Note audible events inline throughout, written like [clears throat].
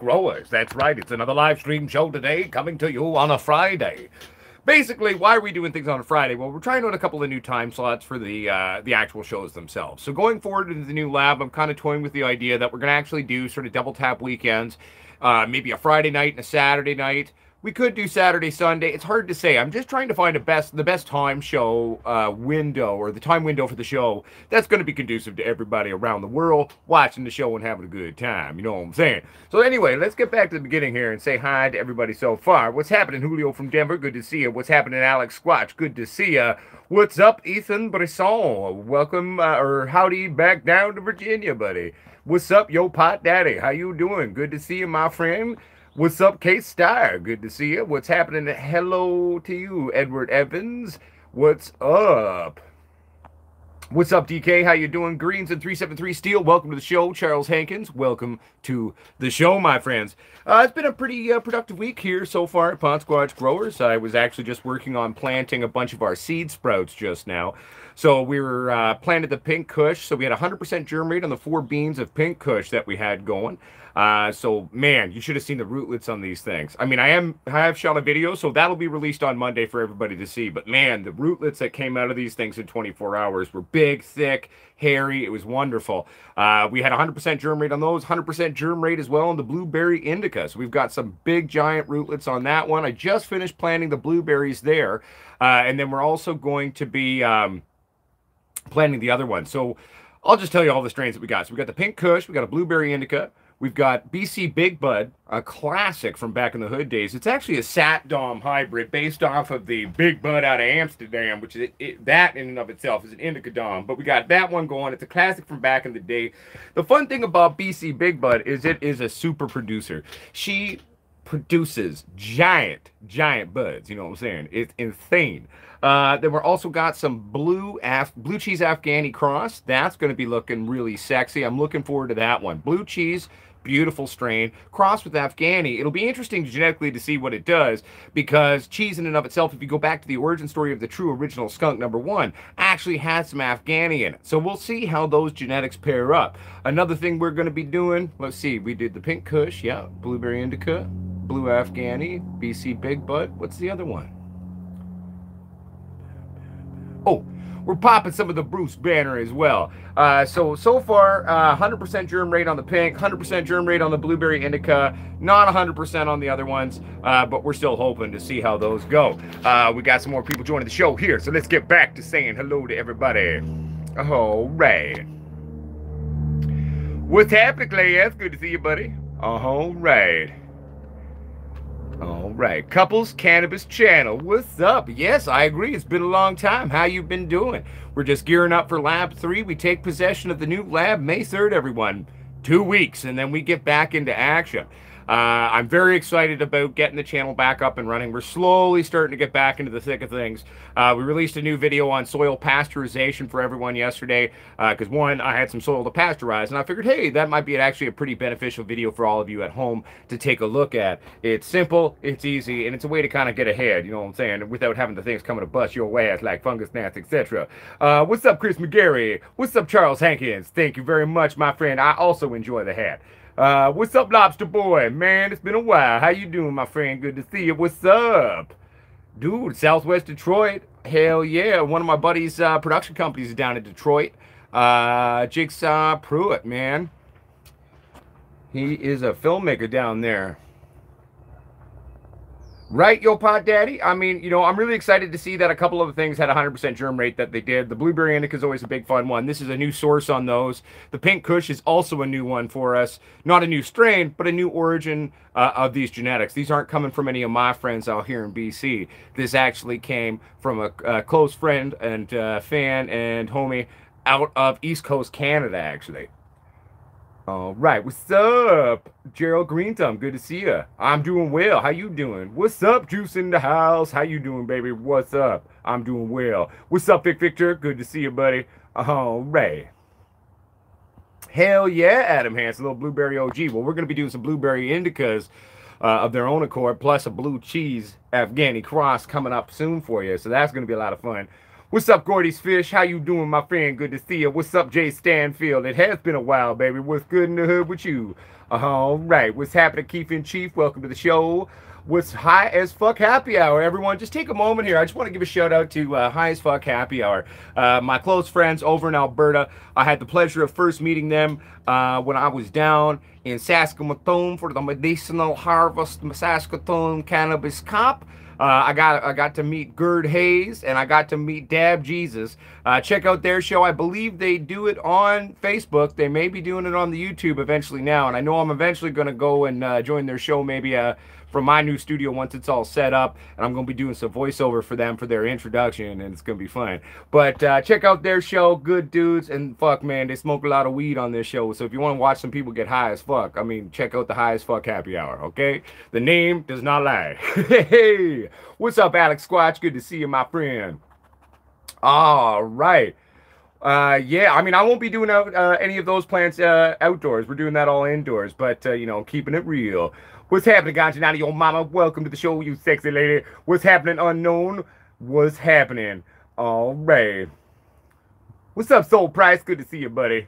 Growers. That's right. It's another live stream show today coming to you on a Friday. Basically, why are we doing things on a Friday? Well, we're trying out a couple of new time slots for the uh, the actual shows themselves. So going forward into the new lab, I'm kind of toying with the idea that we're going to actually do sort of double tap weekends, uh, maybe a Friday night and a Saturday night we could do Saturday, Sunday. It's hard to say. I'm just trying to find a best, the best time show uh, window or the time window for the show that's going to be conducive to everybody around the world watching the show and having a good time. You know what I'm saying? So anyway, let's get back to the beginning here and say hi to everybody so far. What's happening, Julio from Denver? Good to see you. What's happening, Alex Squatch? Good to see you. What's up, Ethan Brisson? Welcome uh, or howdy back down to Virginia, buddy. What's up, yo pot daddy? How you doing? Good to see you, my friend. What's up, Kate Steyer? Good to see you. What's happening? Hello to you, Edward Evans. What's up? What's up, DK? How you doing? Greens and 373 Steel. Welcome to the show. Charles Hankins. Welcome to the show, my friends. Uh, it's been a pretty uh, productive week here so far at Potsquatch Growers. I was actually just working on planting a bunch of our seed sprouts just now. So we were uh, planted the pink kush. So we had 100% germ rate on the four beans of pink kush that we had going. Uh, so man, you should have seen the rootlets on these things. I mean, I am I have shot a video, so that'll be released on Monday for everybody to see. But man, the rootlets that came out of these things in 24 hours were big, thick, hairy. It was wonderful. Uh, we had 100% germ rate on those, 100% germ rate as well on the blueberry indica. So we've got some big giant rootlets on that one. I just finished planting the blueberries there, uh, and then we're also going to be um, planting the other one. So I'll just tell you all the strains that we got. So we got the pink kush, we got a blueberry indica. We've got BC Big Bud, a classic from back in the hood days. It's actually a Sat Dom hybrid based off of the Big Bud out of Amsterdam, which is it, that in and of itself is an Indica Dom. But we got that one going. It's a classic from back in the day. The fun thing about BC Big Bud is it is a super producer. She produces giant, giant buds. You know what I'm saying? It's insane. Uh, then we're also got some blue Af- blue cheese Afghani cross. That's going to be looking really sexy. I'm looking forward to that one. Blue cheese beautiful strain crossed with Afghani. It'll be interesting genetically to see what it does because cheese in and of itself, if you go back to the origin story of the true original skunk number one, actually has some Afghani in it. So we'll see how those genetics pair up. Another thing we're going to be doing, let's see, we did the pink kush, yeah, blueberry indica, blue Afghani, BC big bud. What's the other one? Oh, we're popping some of the Bruce Banner as well. Uh, so, so far, 100% uh, germ rate on the pink, 100% germ rate on the blueberry indica, not 100% on the other ones, uh, but we're still hoping to see how those go. Uh, we got some more people joining the show here, so let's get back to saying hello to everybody. All right. What's happening, Clay? It's good to see you, buddy. All right. All right, Couples Cannabis Channel. What's up? Yes, I agree. It's been a long time. How you been doing? We're just gearing up for Lab 3. We take possession of the new lab May 3rd, everyone. Two weeks, and then we get back into action. Uh, I'm very excited about getting the channel back up and running. We're slowly starting to get back into the thick of things. Uh, we released a new video on soil pasteurization for everyone yesterday because uh, one, I had some soil to pasteurize, and I figured, hey, that might be actually a pretty beneficial video for all of you at home to take a look at. It's simple, it's easy, and it's a way to kind of get ahead. You know what I'm saying? Without having the things coming to bust your ass like fungus gnats, etc. Uh, what's up, Chris McGarry? What's up, Charles Hankins? Thank you very much, my friend. I also enjoy the hat. Uh, what's up, Lobster Boy? Man, it's been a while. How you doing, my friend? Good to see you. What's up? Dude, Southwest Detroit. Hell yeah. One of my buddies' uh, production companies is down in Detroit. Uh, Jigsaw Pruitt, man. He is a filmmaker down there. Right, Yo Pot Daddy? I mean, you know, I'm really excited to see that a couple of the things had 100% germ rate that they did. The Blueberry Indica is always a big fun one. This is a new source on those. The Pink Kush is also a new one for us. Not a new strain, but a new origin uh, of these genetics. These aren't coming from any of my friends out here in BC. This actually came from a, a close friend and uh, fan and homie out of East Coast Canada, actually. All right, what's up, Gerald Greenthumb? Good to see you. I'm doing well. How you doing? What's up, Juice in the house? How you doing, baby? What's up? I'm doing well. What's up, Vic Victor? Good to see you, buddy. All right. Hell yeah, Adam Hansen, little blueberry OG. Well, we're gonna be doing some blueberry indicas uh, of their own accord, plus a blue cheese Afghani cross coming up soon for you. So that's gonna be a lot of fun. What's up, Gordy's Fish? How you doing, my friend? Good to see you. What's up, Jay Stanfield? It has been a while, baby. What's good in the hood with you? All right. What's happening, Keith and Chief? Welcome to the show. What's high as fuck happy hour, everyone? Just take a moment here. I just want to give a shout out to uh, High as fuck happy hour. Uh, my close friends over in Alberta. I had the pleasure of first meeting them uh, when I was down in Saskatoon for the medicinal harvest Saskatoon Cannabis Cup. Uh, I got I got to meet Gerd Hayes and I got to meet Dab Jesus. Uh, check out their show. I believe they do it on Facebook. They may be doing it on the YouTube eventually now. And I know I'm eventually going to go and uh, join their show maybe uh, from my new studio once it's all set up. And I'm going to be doing some voiceover for them for their introduction, and it's going to be fun. But uh, check out their show, good dudes. And fuck, man, they smoke a lot of weed on this show. So if you want to watch some people get high as fuck, I mean, check out the High as Fuck Happy Hour, okay? The name does not lie. [laughs] hey, what's up, Alex Squatch? Good to see you, my friend. All right. Uh, yeah, I mean, I won't be doing out, uh, any of those plants uh, outdoors. We're doing that all indoors, but, uh, you know, keeping it real. What's happening, Ganjanati, your mama? Welcome to the show, you sexy lady. What's happening, unknown? What's happening? All right. What's up, Soul Price? Good to see you, buddy.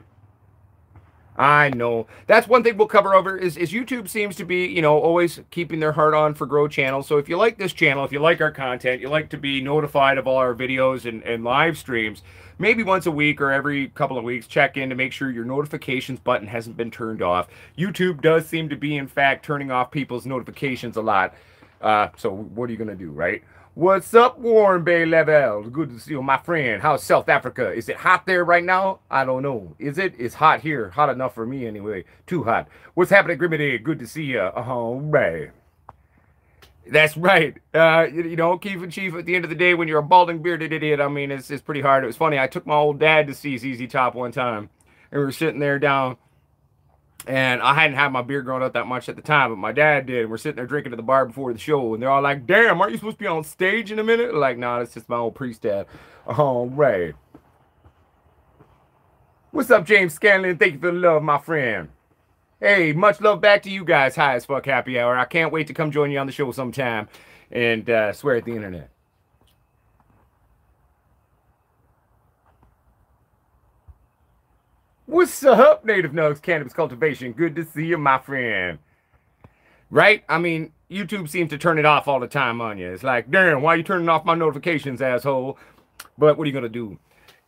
I know. That's one thing we'll cover over is, is YouTube seems to be, you know, always keeping their heart on for Grow Channel. So if you like this channel, if you like our content, you like to be notified of all our videos and, and live streams, maybe once a week or every couple of weeks, check in to make sure your notifications button hasn't been turned off. YouTube does seem to be, in fact, turning off people's notifications a lot. Uh, so what are you going to do, right? What's up, Warren Bay Level? Good to see you, my friend. How's South Africa? Is it hot there right now? I don't know. Is it? It's hot here. Hot enough for me anyway. Too hot. What's happening, Grimmy? Good to see you. All right. That's right. Uh, you, you, know, Keith and Chief, at the end of the day, when you're a balding bearded idiot, I mean, it's, it's pretty hard. It was funny. I took my old dad to see ZZ Top one time, and we were sitting there down, and I hadn't had my beer grown up that much at the time, but my dad did. We're sitting there drinking at the bar before the show, and they're all like, damn, aren't you supposed to be on stage in a minute? Like, nah, that's just my old priest dad. All right. What's up, James Scanlon? Thank you for the love, my friend. Hey, much love back to you guys. High as fuck happy hour. I can't wait to come join you on the show sometime and uh, swear at the internet. What's up, Native Nugs Cannabis Cultivation? Good to see you, my friend. Right? I mean, YouTube seems to turn it off all the time on you. It's like, damn, why are you turning off my notifications, asshole? But what are you going to do?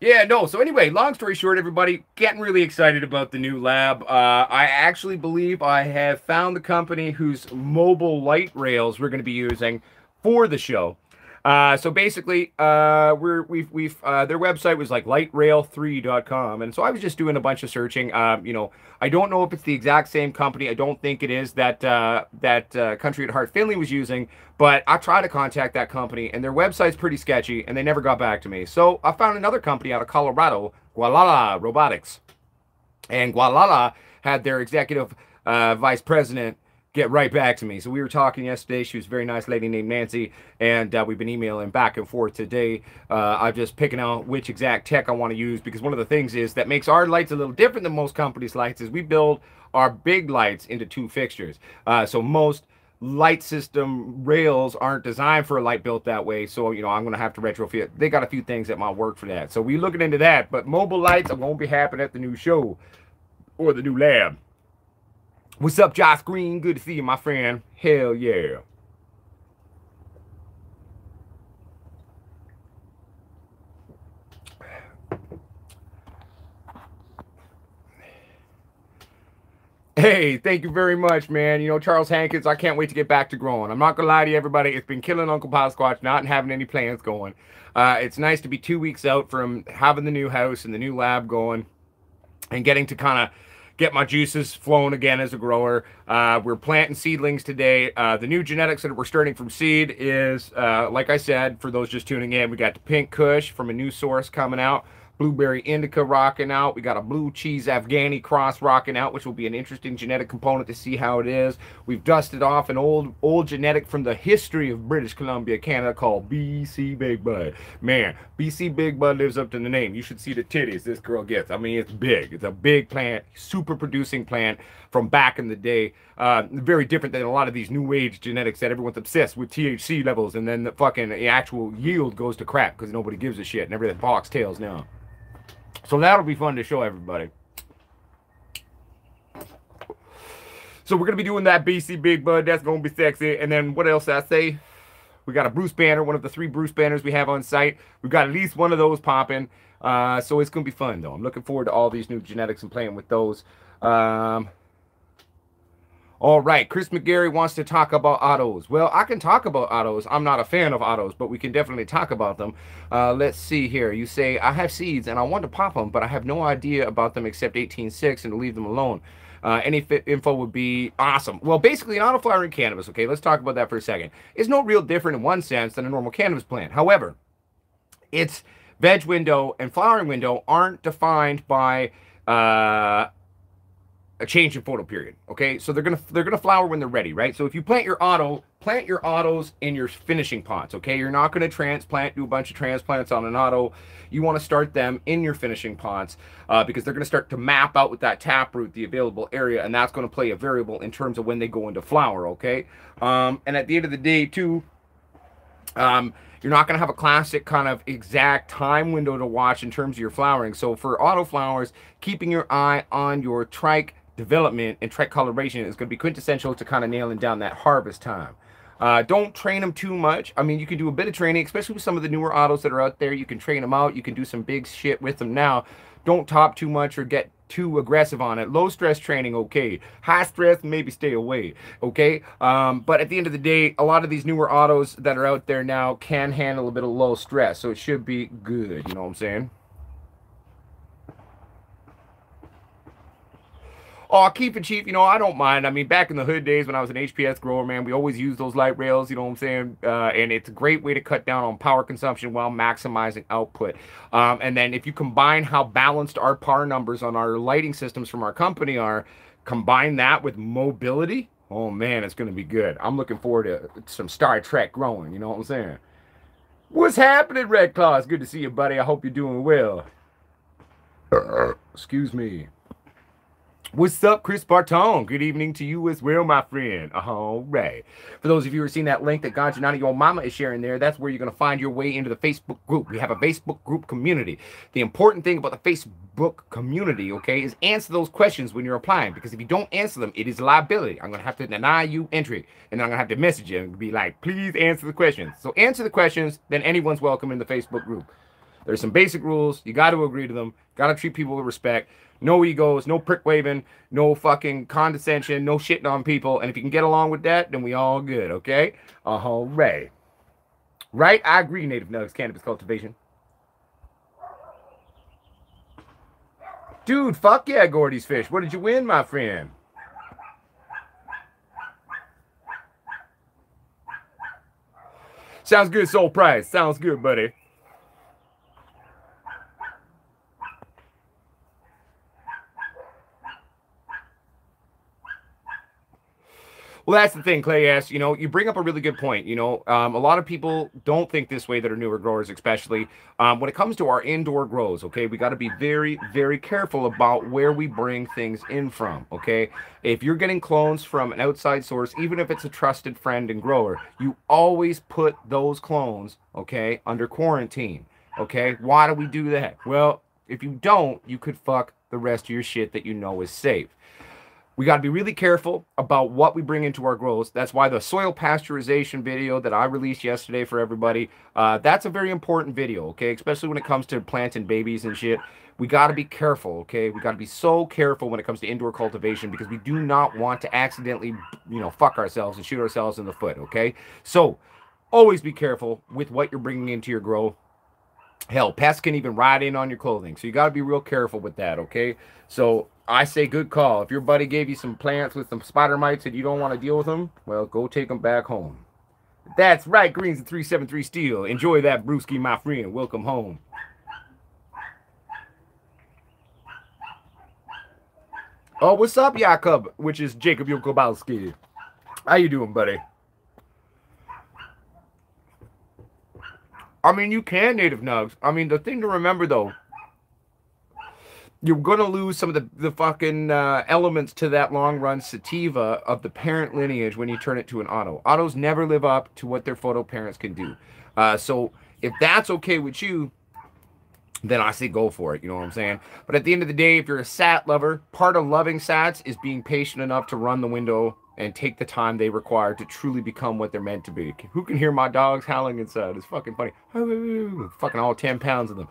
Yeah, no. So anyway, long story short, everybody getting really excited about the new lab. Uh, I actually believe I have found the company whose mobile light rails we're going to be using for the show. Uh, so basically, uh, we're we've we've uh, their website was like lightrail3.com, and so I was just doing a bunch of searching. Um, you know, I don't know if it's the exact same company. I don't think it is that uh, that uh, Country at Heart Finley was using, but I tried to contact that company, and their website's pretty sketchy, and they never got back to me. So I found another company out of Colorado, Gualala Robotics, and Gualala had their executive uh, vice president get right back to me. So we were talking yesterday. She was a very nice lady named Nancy, and uh, we've been emailing back and forth today. Uh, I'm just picking out which exact tech I want to use because one of the things is that makes our lights a little different than most companies' lights is we build our big lights into two fixtures. Uh, so most light system rails aren't designed for a light built that way. So, you know, I'm going to have to retrofit. They got a few things that might work for that. So we're looking into that. But mobile lights are going to be happening at the new show or the new lab. What's up, Josh Green? Good to see you, my friend. Hell yeah. Hey, thank you very much, man. You know, Charles Hankins, I can't wait to get back to growing. I'm not going to lie to you, everybody. It's been killing Uncle Squatch, not having any plans going. Uh, it's nice to be two weeks out from having the new house and the new lab going and getting to kind of get my juices flowing again as a grower. Uh, we're planting seedlings today. Uh, the new genetics that we're starting from seed is, uh, like I said, for those just tuning in, we got the Pink Kush from a new source coming out. Blueberry indica rocking out. We got a blue cheese Afghani cross rocking out, which will be an interesting genetic component to see how it is. We've dusted off an old old genetic from the history of British Columbia, Canada, called BC Big Bud. Man, BC Big Bud lives up to the name. You should see the titties this girl gets. I mean, it's big. It's a big plant, super producing plant from back in the day. Uh, very different than a lot of these new age genetics that everyone's obsessed with THC levels, and then the fucking actual yield goes to crap because nobody gives a shit and everything box tails now. So that'll be fun to show everybody. So we're gonna be doing that BC Big Bud. That's gonna be sexy. And then what else I say? We got a Bruce banner, one of the three Bruce banners we have on site. We've got at least one of those popping. Uh, so it's gonna be fun though. I'm looking forward to all these new genetics and playing with those. Um, all right, Chris McGarry wants to talk about autos. Well, I can talk about autos. I'm not a fan of autos, but we can definitely talk about them. Uh, let's see here. You say, I have seeds and I want to pop them, but I have no idea about them except 18.6 and to leave them alone. Uh, any info would be awesome. Well, basically, an auto flowering cannabis, okay, let's talk about that for a second, It's no real different in one sense than a normal cannabis plant. However, its veg window and flowering window aren't defined by uh, a change in photo period. Okay, so they're gonna they're gonna flower when they're ready, right? So if you plant your auto, plant your autos in your finishing pots. Okay, you're not gonna transplant, do a bunch of transplants on an auto. You want to start them in your finishing pots uh, because they're gonna start to map out with that taproot the available area, and that's gonna play a variable in terms of when they go into flower. Okay, um, and at the end of the day, too. Um, you're not going to have a classic kind of exact time window to watch in terms of your flowering. So for auto flowers, keeping your eye on your trike development and track coloration is going to be quintessential to kind of nailing down that harvest time. Uh, don't train them too much. I mean, you can do a bit of training, especially with some of the newer autos that are out there. You can train them out. You can do some big shit with them now. Don't top too much or get too aggressive on it. Low stress training, okay. High stress, maybe stay away, okay. Um, but at the end of the day, a lot of these newer autos that are out there now can handle a bit of low stress, so it should be good. You know what I'm saying? Oh, keep it cheap. You know, I don't mind. I mean, back in the hood days when I was an HPS grower, man, we always used those light rails. You know what I'm saying? Uh, and it's a great way to cut down on power consumption while maximizing output. Um, and then if you combine how balanced our PAR numbers on our lighting systems from our company are, combine that with mobility. Oh man, it's going to be good. I'm looking forward to some Star Trek growing. You know what I'm saying? What's happening, Red Claw? It's good to see you, buddy. I hope you're doing well. Excuse me. What's up, Chris Barton? Good evening to you as well, my friend. All right. For those of you who are seeing that link that Ganjanani Your Mama is sharing there, that's where you're going to find your way into the Facebook group. We have a Facebook group community. The important thing about the Facebook community, okay, is answer those questions when you're applying. Because if you don't answer them, it is a liability. I'm going to have to deny you entry. And then I'm going to have to message you and be like, please answer the questions. So answer the questions, then anyone's welcome in the Facebook group. There's some basic rules. You got to agree to them. Got to treat people with respect. No egos, no prick waving, no fucking condescension, no shitting on people. And if you can get along with that, then we all good, okay? All right. Right? I agree, Native Nugs cannabis cultivation. Dude, fuck yeah, Gordy's fish. What did you win, my friend? Sounds good, Soul Price. Sounds good, buddy. Well, that's the thing, Clay asks. You know, you bring up a really good point. You know, um, a lot of people don't think this way that are newer growers, especially um, when it comes to our indoor grows. Okay, we got to be very, very careful about where we bring things in from. Okay, if you're getting clones from an outside source, even if it's a trusted friend and grower, you always put those clones, okay, under quarantine. Okay, why do we do that? Well, if you don't, you could fuck the rest of your shit that you know is safe. We got to be really careful about what we bring into our grows. That's why the soil pasteurization video that I released yesterday for everybody, uh, that's a very important video, okay? Especially when it comes to planting babies and shit. We got to be careful, okay? We got to be so careful when it comes to indoor cultivation because we do not want to accidentally, you know, fuck ourselves and shoot ourselves in the foot, okay? So always be careful with what you're bringing into your grow. Hell, pests can even ride in on your clothing. So you got to be real careful with that, okay? So I say good call. If your buddy gave you some plants with some spider mites and you don't want to deal with them, well, go take them back home. That's right, Greens and 373 Steel. Enjoy that brewski, my friend. Welcome home. Oh, what's up, Jakob? Which is Jacob Yokobowski. How you doing, buddy? I mean, you can native nugs. I mean, the thing to remember though, you're gonna lose some of the the fucking uh, elements to that long run sativa of the parent lineage when you turn it to an auto. Autos never live up to what their photo parents can do. Uh, so if that's okay with you, then I say go for it. You know what I'm saying? But at the end of the day, if you're a sat lover, part of loving sats is being patient enough to run the window and take the time they require to truly become what they're meant to be. Who can hear my dogs howling inside? It's fucking funny. [laughs] Fucking all 10 pounds of them.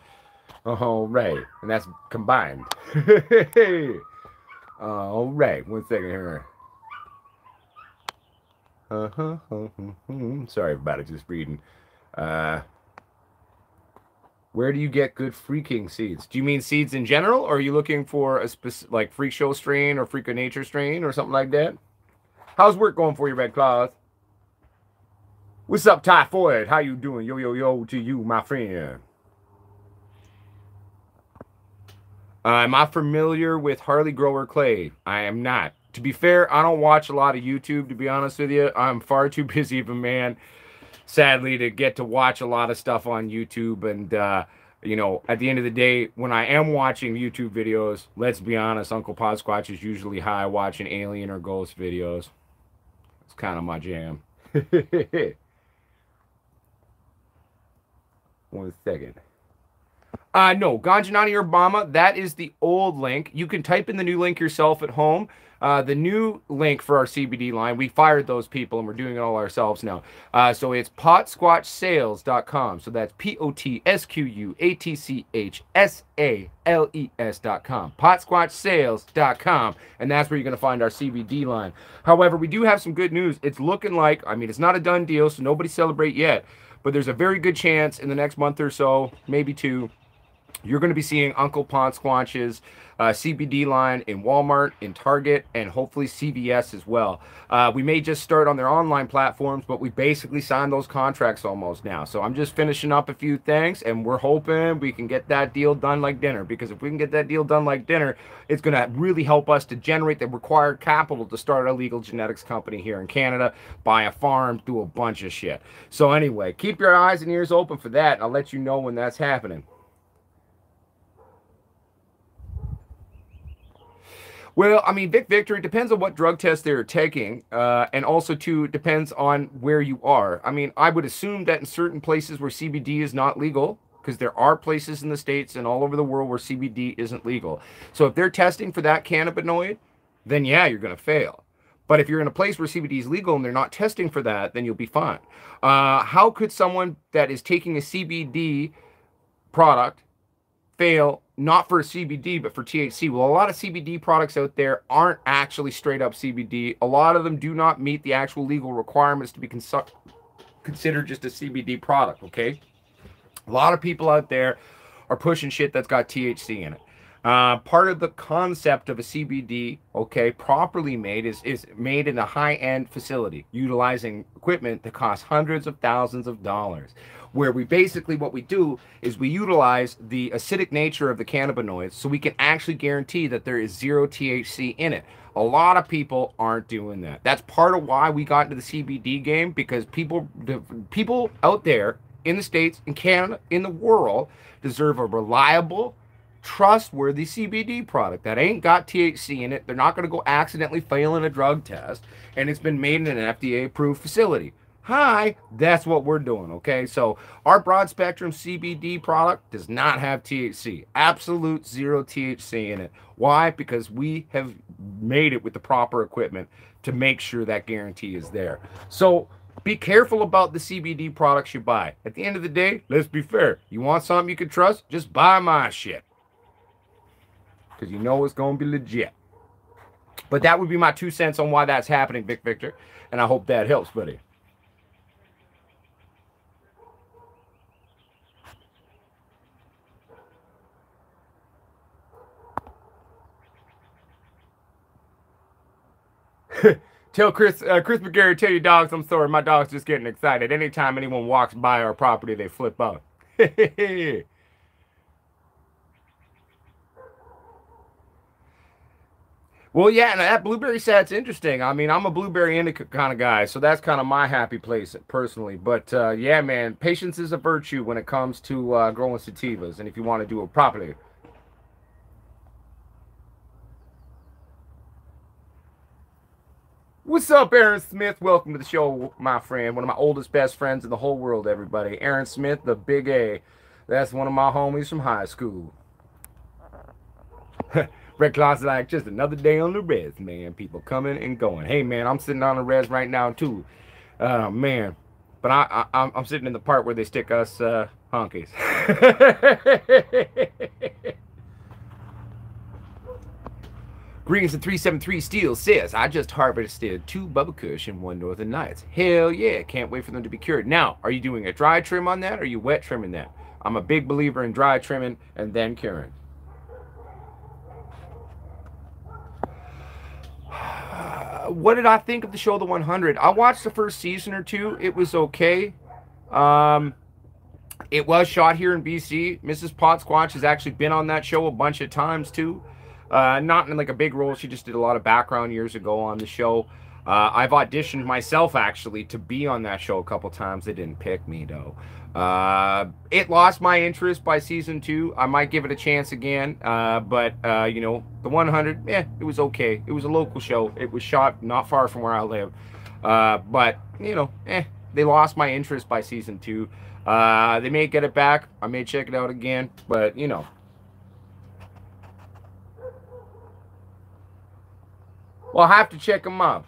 Oh, all right. And that's combined. [laughs] all right. One second here. Uh-huh. [laughs] Sorry about it. Just reading. Uh, where do you get good freaking seeds? Do you mean seeds in general, or are you looking for a specific, like freak show strain or freak of nature strain or something like that? How's work going for you, Red Claws? What's up, Typhoid? How you doing? Yo, yo, yo to you, my friend. Uh, am I familiar with Harley Grower Clay? I am not. To be fair, I don't watch a lot of YouTube, to be honest with you. I'm far too [laughs] busy of a man, sadly, to get to watch a lot of stuff on YouTube. And, uh, you know, at the end of the day, when I am watching YouTube videos, let's be honest, Uncle Potsquatch is usually high watching alien or ghost videos. It's kind of my jam. [laughs] One second. Uh, no, Ganjanani Obama, that is the old link. You can type in the new link yourself at home. Uh, the new link for our CBD line, we fired those people and we're doing it all ourselves now. Uh, so it's potsquatchsales.com. So that's P O T S Q U A T C H S A L E S.com. Potsquatchsales.com. And that's where you're going to find our CBD line. However, we do have some good news. It's looking like, I mean, it's not a done deal, so nobody celebrate yet. But there's a very good chance in the next month or so, maybe two, you're going to be seeing Uncle Potsquatch's uh, CBD line in Walmart, in Target, and hopefully CVS as well. Uh, we may just start on their online platforms, but we basically signed those contracts almost now. So I'm just finishing up a few things, and we're hoping we can get that deal done like dinner. Because if we can get that deal done like dinner, it's going to really help us to generate the required capital to start a legal genetics company here in Canada, buy a farm, do a bunch of shit. So anyway, keep your eyes and ears open for that, I'll let you know when that's happening. Well, I mean, Vic Victor, it depends on what drug test they're taking. Uh, and also, too, depends on where you are. I mean, I would assume that in certain places where CBD is not legal, because there are places in the States and all over the world where CBD isn't legal. So if they're testing for that cannabinoid, then yeah, you're going to fail. But if you're in a place where CBD is legal and they're not testing for that, then you'll be fine. Uh, how could someone that is taking a CBD product fail not for CBD but for THC. Well, a lot of CBD products out there aren't actually straight up CBD. A lot of them do not meet the actual legal requirements to be considered just a CBD product, okay? A lot of people out there are pushing shit that's got THC in it. Uh, part of the concept of a CBD, okay, properly made is is made in a high-end facility utilizing equipment that costs hundreds of thousands of dollars where we basically what we do is we utilize the acidic nature of the cannabinoids so we can actually guarantee that there is zero THC in it. A lot of people aren't doing that. That's part of why we got into the CBD game because people people out there in the states, in Canada, in the world deserve a reliable trustworthy CBD product that ain't got THC in it. They're not going to go accidentally fail in a drug test, and it's been made in an FDA approved facility. Hi, that's what we're doing, okay? So our broad spectrum CBD product does not have THC. Absolute zero THC in it. Why? Because we have made it with the proper equipment to make sure that guarantee is there. So be careful about the CBD products you buy. At the end of the day, let's be fair. You want something you can trust? Just buy my shit. Because you know it's going to be legit. But that would be my two cents on why that's happening, Vic Victor. And I hope that helps, buddy. [laughs] tell Chris, uh, Chris McGarry, tell your dogs I'm sorry. My dog's just getting excited. Anytime anyone walks by our property, they flip out. [laughs] Well, yeah, and that blueberry set's interesting. I mean, I'm a blueberry indica kind of guy, so that's kind of my happy place personally. But uh, yeah, man, patience is a virtue when it comes to uh, growing sativas, and if you want to do it properly. What's up, Aaron Smith? Welcome to the show, my friend. One of my oldest best friends in the whole world, everybody. Aaron Smith, the big A. That's one of my homies from high school. [laughs] Red Claw's like just another day on the res, man. People coming and going. Hey, man, I'm sitting on the res right now too. Oh man, but I, I I'm sitting in the part where they stick us uh, honkies. [laughs] Greetings to 373 Steel says, I just harvested two Bubba Kush and one Northern Nights. Hell yeah, can't wait for them to be cured. Now, are you doing a dry trim on that or are you wet trimming that? I'm a big believer in dry trimming and then curing. [sighs] what did I think of the show The 100? I watched the first season or two. It was okay. Um, it was shot here in BC. Mrs. Potsquatch has actually been on that show a bunch of times too. Uh, not in like a big role. She just did a lot of background years ago on the show. Uh, I've auditioned myself actually to be on that show a couple times. They didn't pick me though. Uh, it lost my interest by season two. I might give it a chance again. Uh, but, uh, you know, the 100, yeah, it was okay. It was a local show. It was shot not far from where I live. Uh, but, you know, eh, they lost my interest by season two. Uh, they may get it back. I may check it out again. But, you know. Well, I have to check them out.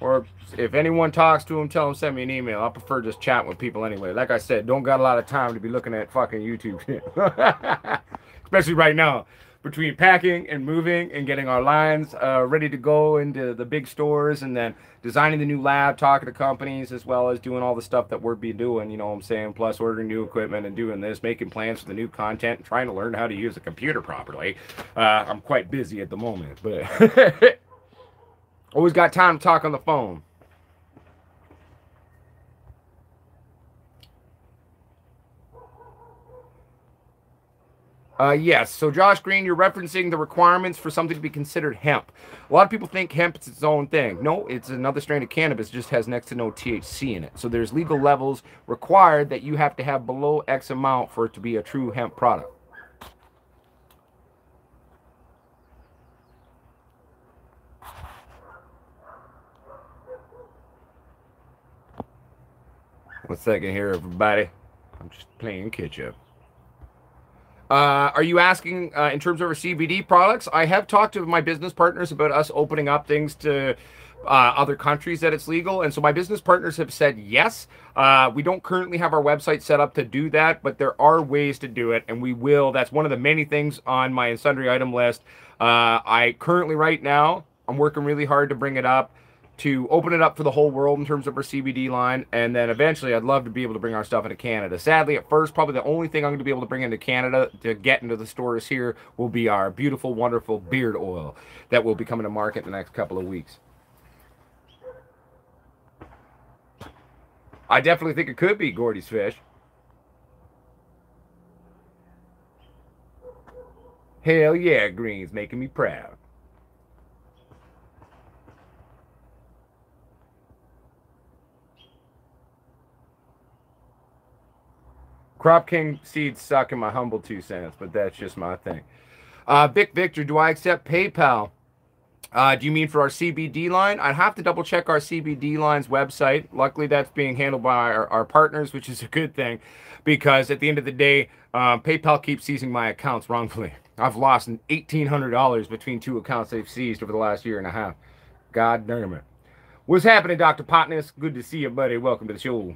Or if anyone talks to him, tell him send me an email. I prefer just chatting with people anyway. Like I said, don't got a lot of time to be looking at fucking YouTube [laughs] Especially right now. Between packing and moving and getting our lines uh, ready to go into the big stores and then designing the new lab, talking to companies, as well as doing all the stuff that we're be doing, you know what I'm saying? Plus ordering new equipment and doing this, making plans for the new content, trying to learn how to use a computer properly. Uh, I'm quite busy at the moment, but [laughs] always got time to talk on the phone. Uh, yes. So, Josh Green, you're referencing the requirements for something to be considered hemp. A lot of people think hemp is its own thing. No, it's another strain of cannabis, just has next to no THC in it. So, there's legal levels required that you have to have below X amount for it to be a true hemp product. One second here, everybody. I'm just playing catch up. Uh, are you asking uh, in terms of our CBD products? I have talked to my business partners about us opening up things to uh, other countries that it's legal. And so my business partners have said yes. Uh, we don't currently have our website set up to do that, but there are ways to do it, and we will. That's one of the many things on my sundry item list. Uh, I currently, right now, I'm working really hard to bring it up to open it up for the whole world in terms of our CBD line. And then eventually, I'd love to be able to bring our stuff into Canada. Sadly, at first, probably the only thing I'm going to be able to bring into Canada to get into the stores here will be our beautiful, wonderful beard oil that will be coming to market in the next couple of weeks. I definitely think it could be Gordy's Fish. Hell yeah, Green's making me proud. Crop King seeds suck in my humble two cents, but that's just my thing. Uh, Vic Victor, do I accept PayPal? Uh, do you mean for our CBD line? I'd have to double check our CBD line's website. Luckily, that's being handled by our, our partners, which is a good thing because at the end of the day, um, PayPal keeps seizing my accounts wrongfully. I've lost $1,800 between two accounts they've seized over the last year and a half. God damn it. What's happening, Dr. Potness? Good to see you, buddy. Welcome to the show.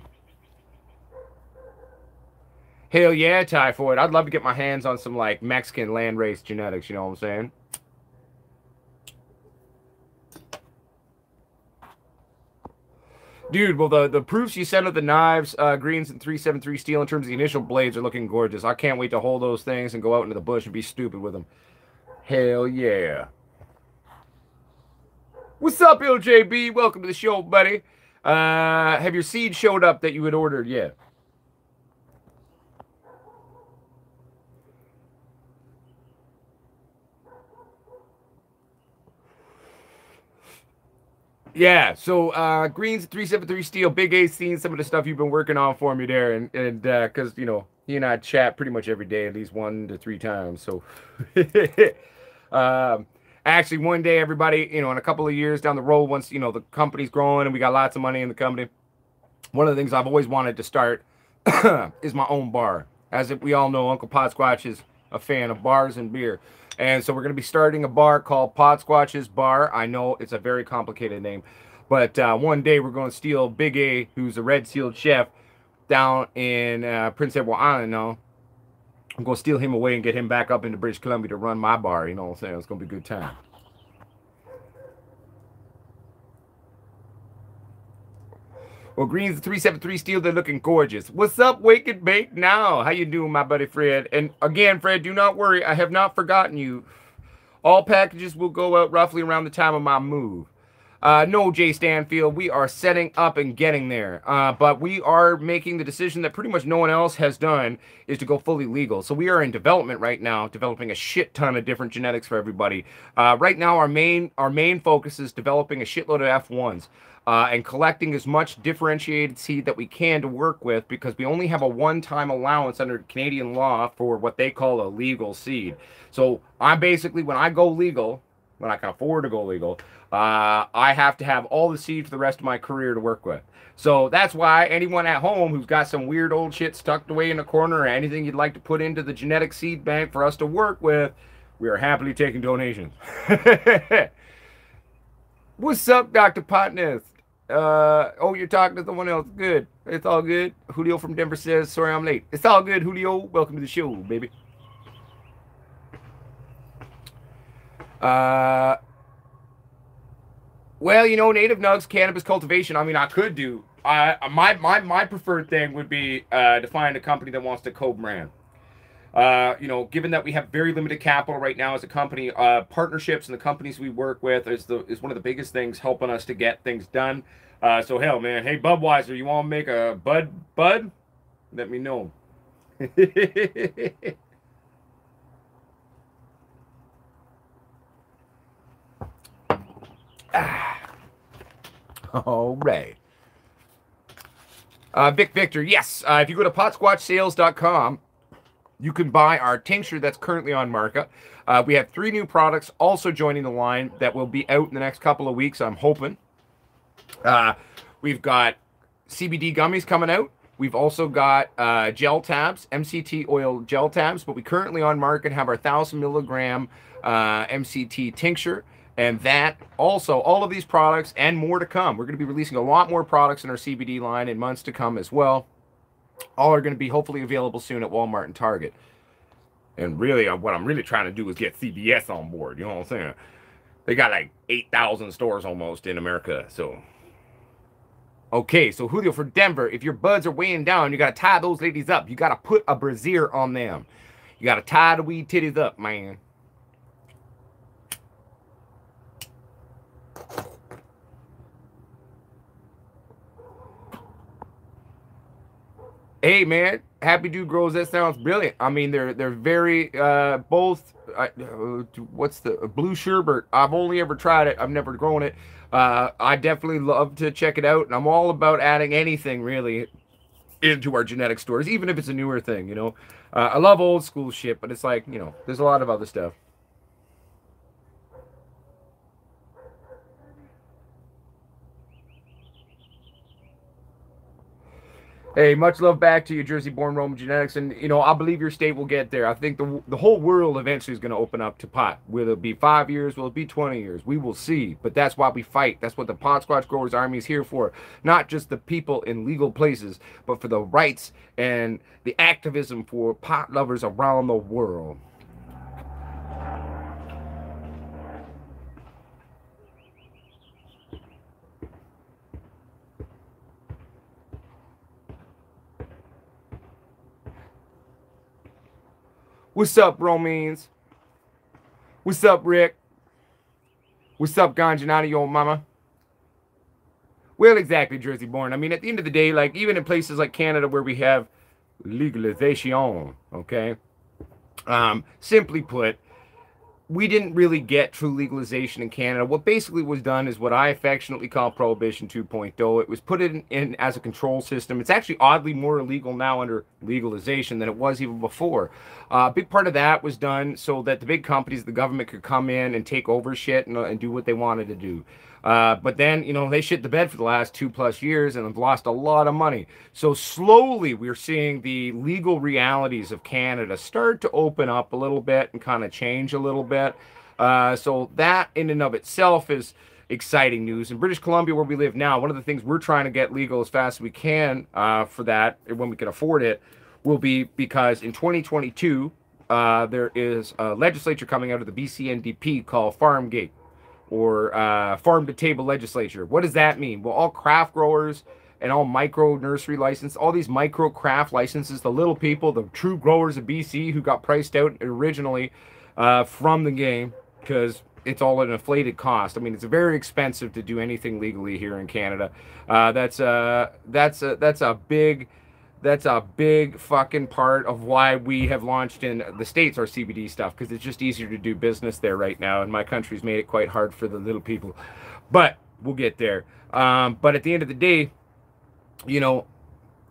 Hell yeah, typhoid. I'd love to get my hands on some like Mexican landrace genetics, you know what I'm saying? Dude, well, the, the proofs you sent of the knives, uh, greens and 373 steel in terms of the initial blades are looking gorgeous. I can't wait to hold those things and go out into the bush and be stupid with them. Hell yeah. What's up, LJB? Welcome to the show, buddy. Uh, have your seed showed up that you had ordered yet? Yeah, so uh Greens 373 Steel, Big A seeing some of the stuff you've been working on for me there, and and uh because you know he and I chat pretty much every day, at least one to three times. So [laughs] um actually one day everybody, you know, in a couple of years down the road, once you know the company's growing and we got lots of money in the company, one of the things I've always wanted to start [clears throat] is my own bar. As if we all know, Uncle Pot Squatch is a fan of bars and beer. And so we're going to be starting a bar called Pot Squatch's Bar. I know it's a very complicated name, but uh, one day we're going to steal Big A, who's a red sealed chef down in uh, Prince Edward Island now. I'm going to steal him away and get him back up into British Columbia to run my bar. You know what I'm saying? It's going to be a good time. Well, Green's 373 Steel, they're looking gorgeous. What's up, and Bake now? How you doing, my buddy Fred? And again, Fred, do not worry. I have not forgotten you. All packages will go out roughly around the time of my move. Uh, no, Jay Stanfield, we are setting up and getting there. Uh, but we are making the decision that pretty much no one else has done is to go fully legal. So we are in development right now, developing a shit ton of different genetics for everybody. Uh, right now, our main our main focus is developing a shitload of F1s uh, and collecting as much differentiated seed that we can to work with because we only have a one-time allowance under Canadian law for what they call a legal seed. So I'm basically, when I go legal, when I can afford to go legal, uh, I have to have all the seed for the rest of my career to work with. So that's why anyone at home who's got some weird old shit tucked away in a corner or anything you'd like to put into the genetic seed bank for us to work with, we are happily taking donations. [laughs] What's up, Dr. Potness? Uh, oh, you're talking to someone else. Good. It's all good. Julio from Denver says, sorry I'm late. It's all good, Julio. Welcome to the show, baby. Uh, well, you know, native nugs, cannabis cultivation. I mean, I could do. I my my my preferred thing would be uh, to find a company that wants to co-brand. Uh, you know, given that we have very limited capital right now as a company, uh, partnerships and the companies we work with is the is one of the biggest things helping us to get things done. Uh, so hell, man, hey Budweiser, you want to make a Bud Bud? Let me know. ah. [laughs] All right. Uh, Vic Victor, yes. Uh, if you go to potsquatchsales.com, you can buy our tincture that's currently on market. Uh, we have three new products also joining the line that will be out in the next couple of weeks, I'm hoping. Uh, we've got CBD gummies coming out. We've also got uh, gel tabs, MCT oil gel tabs, but we currently on market have our 1,000 milligram uh, MCT tincture. And that also, all of these products and more to come. We're going to be releasing a lot more products in our CBD line in months to come as well all are going to be hopefully available soon at Walmart and Target. And really, uh, what I'm really trying to do is get CVS on board. You know what I'm saying? They got like 8,000 stores almost in America. So, okay. So, Julio for Denver, if your buds are weighing down, you got to tie those ladies up. You got to put a brassiere on them. You got to tie the weed titties up, man. Hey man, Happy Dude Grows. That sounds brilliant. I mean, they're they're very uh, both. Uh, what's the blue sherbet? I've only ever tried it. I've never grown it. Uh, I definitely love to check it out, and I'm all about adding anything really into our genetic stores, even if it's a newer thing. You know, uh, I love old school shit, but it's like you know, there's a lot of other stuff. Hey, much love back to you, Jersey born Roman genetics. And, you know, I believe your state will get there. I think the, the whole world eventually is going to open up to pot. Will it be five years? Will it be 20 years? We will see. But that's why we fight. That's what the Pot Squatch Growers Army is here for. Not just the people in legal places, but for the rights and the activism for pot lovers around the world. What's up, Romans? What's up, Rick? What's up, Ganjanati, old mama? Well, exactly, Jersey born. I mean, at the end of the day, like even in places like Canada where we have legalization, okay? Um, simply put, we didn't really get true legalization in Canada. What basically was done is what I affectionately call Prohibition 2.0. It was put in, in, as a control system. It's actually oddly more illegal now under legalization than it was even before. Uh, a big part of that was done so that the big companies, the government could come in and take over shit and, uh, and do what they wanted to do. Uh, but then, you know, they shit the bed for the last two plus years and have lost a lot of money. So slowly we're seeing the legal realities of Canada start to open up a little bit and kind of change a little bit. Uh, so that in and of itself is exciting news. In British Columbia, where we live now, one of the things we're trying to get legal as fast as we can uh, for that, when we can afford it, will be because in 2022, uh, there is a legislature coming out of the BC called Farmgate or uh, farm to table legislature. What does that mean? Well, all craft growers and all micro nursery license, all these micro craft licenses, the little people, the true growers of BC who got priced out originally uh, from the game because it's all an inflated cost. I mean, it's very expensive to do anything legally here in Canada. Uh, that's a that's a that's a big that's a big fucking part of why we have launched in the states our CBD stuff because it's just easier to do business there right now, and my country's made it quite hard for the little people. But we'll get there. Um, but at the end of the day, you know,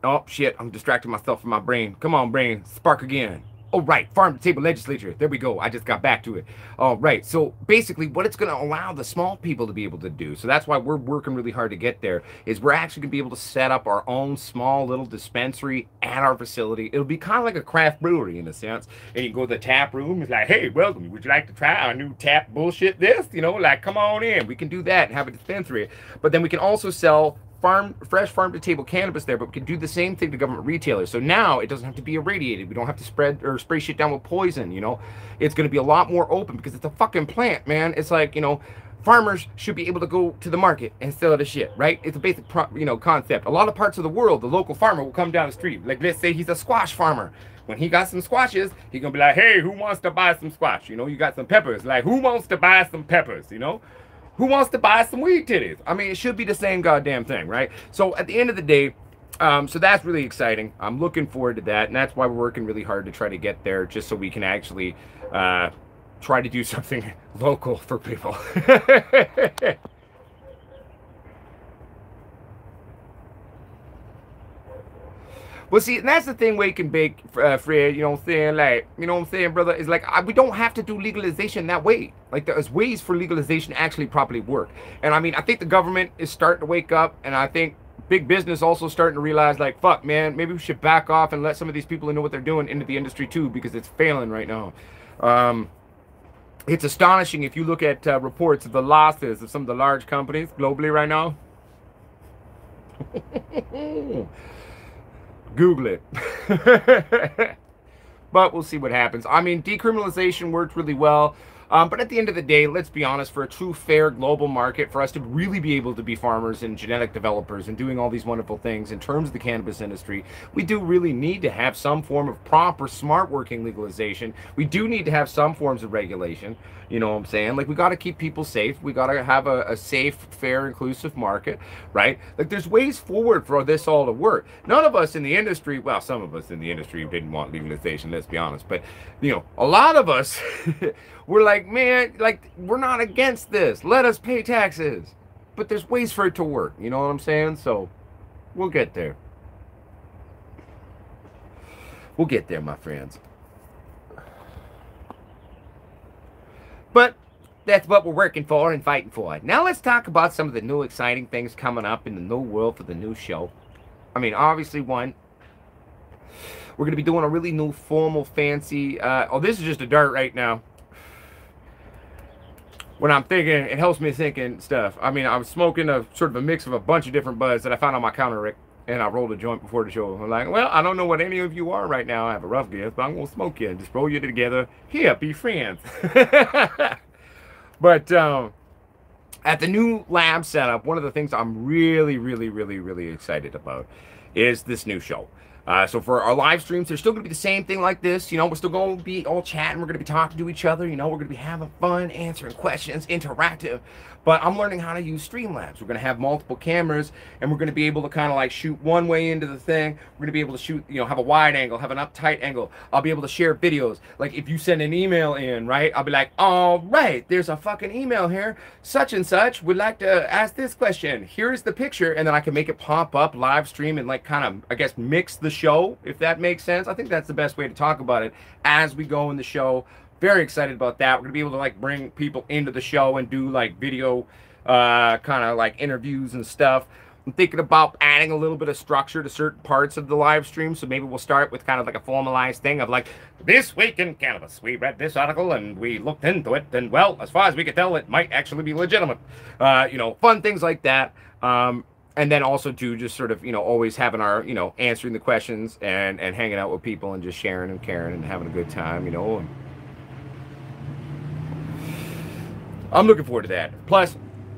oh shit, I'm distracting myself from my brain. Come on, brain, spark again. Oh, right. Farm to table legislature. There we go. I just got back to it. All right. So basically, what it's going to allow the small people to be able to do, so that's why we're working really hard to get there, is we're actually going to be able to set up our own small little dispensary at our facility. It'll be kind of like a craft brewery in a sense. And you go to the tap room. It's like, hey, welcome. Would you like to try our new tap bullshit this? You know, like, come on in. We can do that and have a dispensary. But then we can also sell farm fresh farm to table cannabis there, but we can do the same thing to government retailers. So now it doesn't have to be irradiated. We don't have to spread or spray shit down with poison, you know. It's going to be a lot more open because it's a fucking plant, man. It's like, you know, farmers should be able to go to the market and sell the shit, right? It's a basic, you know, concept. A lot of parts of the world, the local farmer will come down the street. Like, let's say he's a squash farmer. When he got some squashes, he gonna be like, hey, who wants to buy some squash? You know, you got some peppers. Like, who wants to buy some peppers? You know, who wants to buy some weed titties? I mean, it should be the same goddamn thing, right? So at the end of the day, um, so that's really exciting. I'm looking forward to that, and that's why we're working really hard to try to get there, just so we can actually uh, try to do [laughs] something local for people. [laughs] Well, see, and that's the thing wake and bake, uh, Fred. You know what I'm saying? Like, you know what I'm saying, brother? Is like I, we don't have to do legalization that way. Like, there's ways for legalization actually properly work. And I mean, I think the government is starting to wake up, and I think big business also starting to realize, like, fuck, man, maybe we should back off and let some of these people who know what they're doing into the industry too, because it's failing right now. Um, it's astonishing if you look at uh, reports of the losses of some of the large companies globally right now. [laughs] Google it. [laughs] but we'll see what happens. I mean, decriminalization worked really well. Um, but at the end of the day, let's be honest, for a true fair global market, for us to really be able to be farmers and genetic developers and doing all these wonderful things in terms of the cannabis industry, we do really need to have some form of proper, smart working legalization. We do need to have some forms of regulation. You know what I'm saying? Like, we got to keep people safe. We got to have a, a safe, fair, inclusive market, right? Like, there's ways forward for this all to work. None of us in the industry, well, some of us in the industry didn't want legalization, let's be honest, but, you know, a lot of us [laughs] were like, man, like, we're not against this. Let us pay taxes. But there's ways for it to work. You know what I'm saying? So, we'll get there. We'll get there, my friends. But that's what we're working for and fighting for. Now let's talk about some of the new exciting things coming up in the new world for the new show. I mean, obviously, one, we're going to be doing a really new formal, fancy. Uh, oh, this is just a dart right now. When I'm thinking, it helps me thinking stuff. I mean, I was smoking a sort of a mix of a bunch of different buds that I found on my counter, Rick. And I rolled a joint before the show. I'm like, well, I don't know what any of you are right now. I have a rough guess, but I'm to smoke you and just roll you together. Here, be friends. [laughs] but um, at the new lab setup, one of the things I'm really, really, really, really excited about is this new show. Uh, so for our live streams, they're still going to be the same thing like this. You know, we're still going to be all chatting. We're going to be talking to each other. You know, we're going to be having fun, answering questions, interactive. But I'm learning how to use Streamlabs. We're going to have multiple cameras, and we're going to be able to kind of like shoot one way into the thing. We're going to be able to shoot, you know, have a wide angle, have an uptight angle. I'll be able to share videos. Like if you send an email in, right? I'll be like, all right, there's a fucking email here. Such and such would like to ask this question. Here's the picture, and then I can make it pop up live stream and like kind of, I guess, mix the show, if that makes sense. I think that's the best way to talk about it as we go in the show very excited about that. We're gonna be able to like bring people into the show and do like video, uh, kind of like interviews and stuff. I'm thinking about adding a little bit of structure to certain parts of the live stream. So maybe we'll start with kind of like a formalized thing of like, this week in cannabis, we read this article and we looked into it. And well, as far as we could tell, it might actually be legitimate. Uh, you know, fun things like that. Um, and then also to just sort of, you know, always having our, you know, answering the questions and, and hanging out with people and just sharing and caring and having a good time, you know. And, I'm looking forward to that. Plus,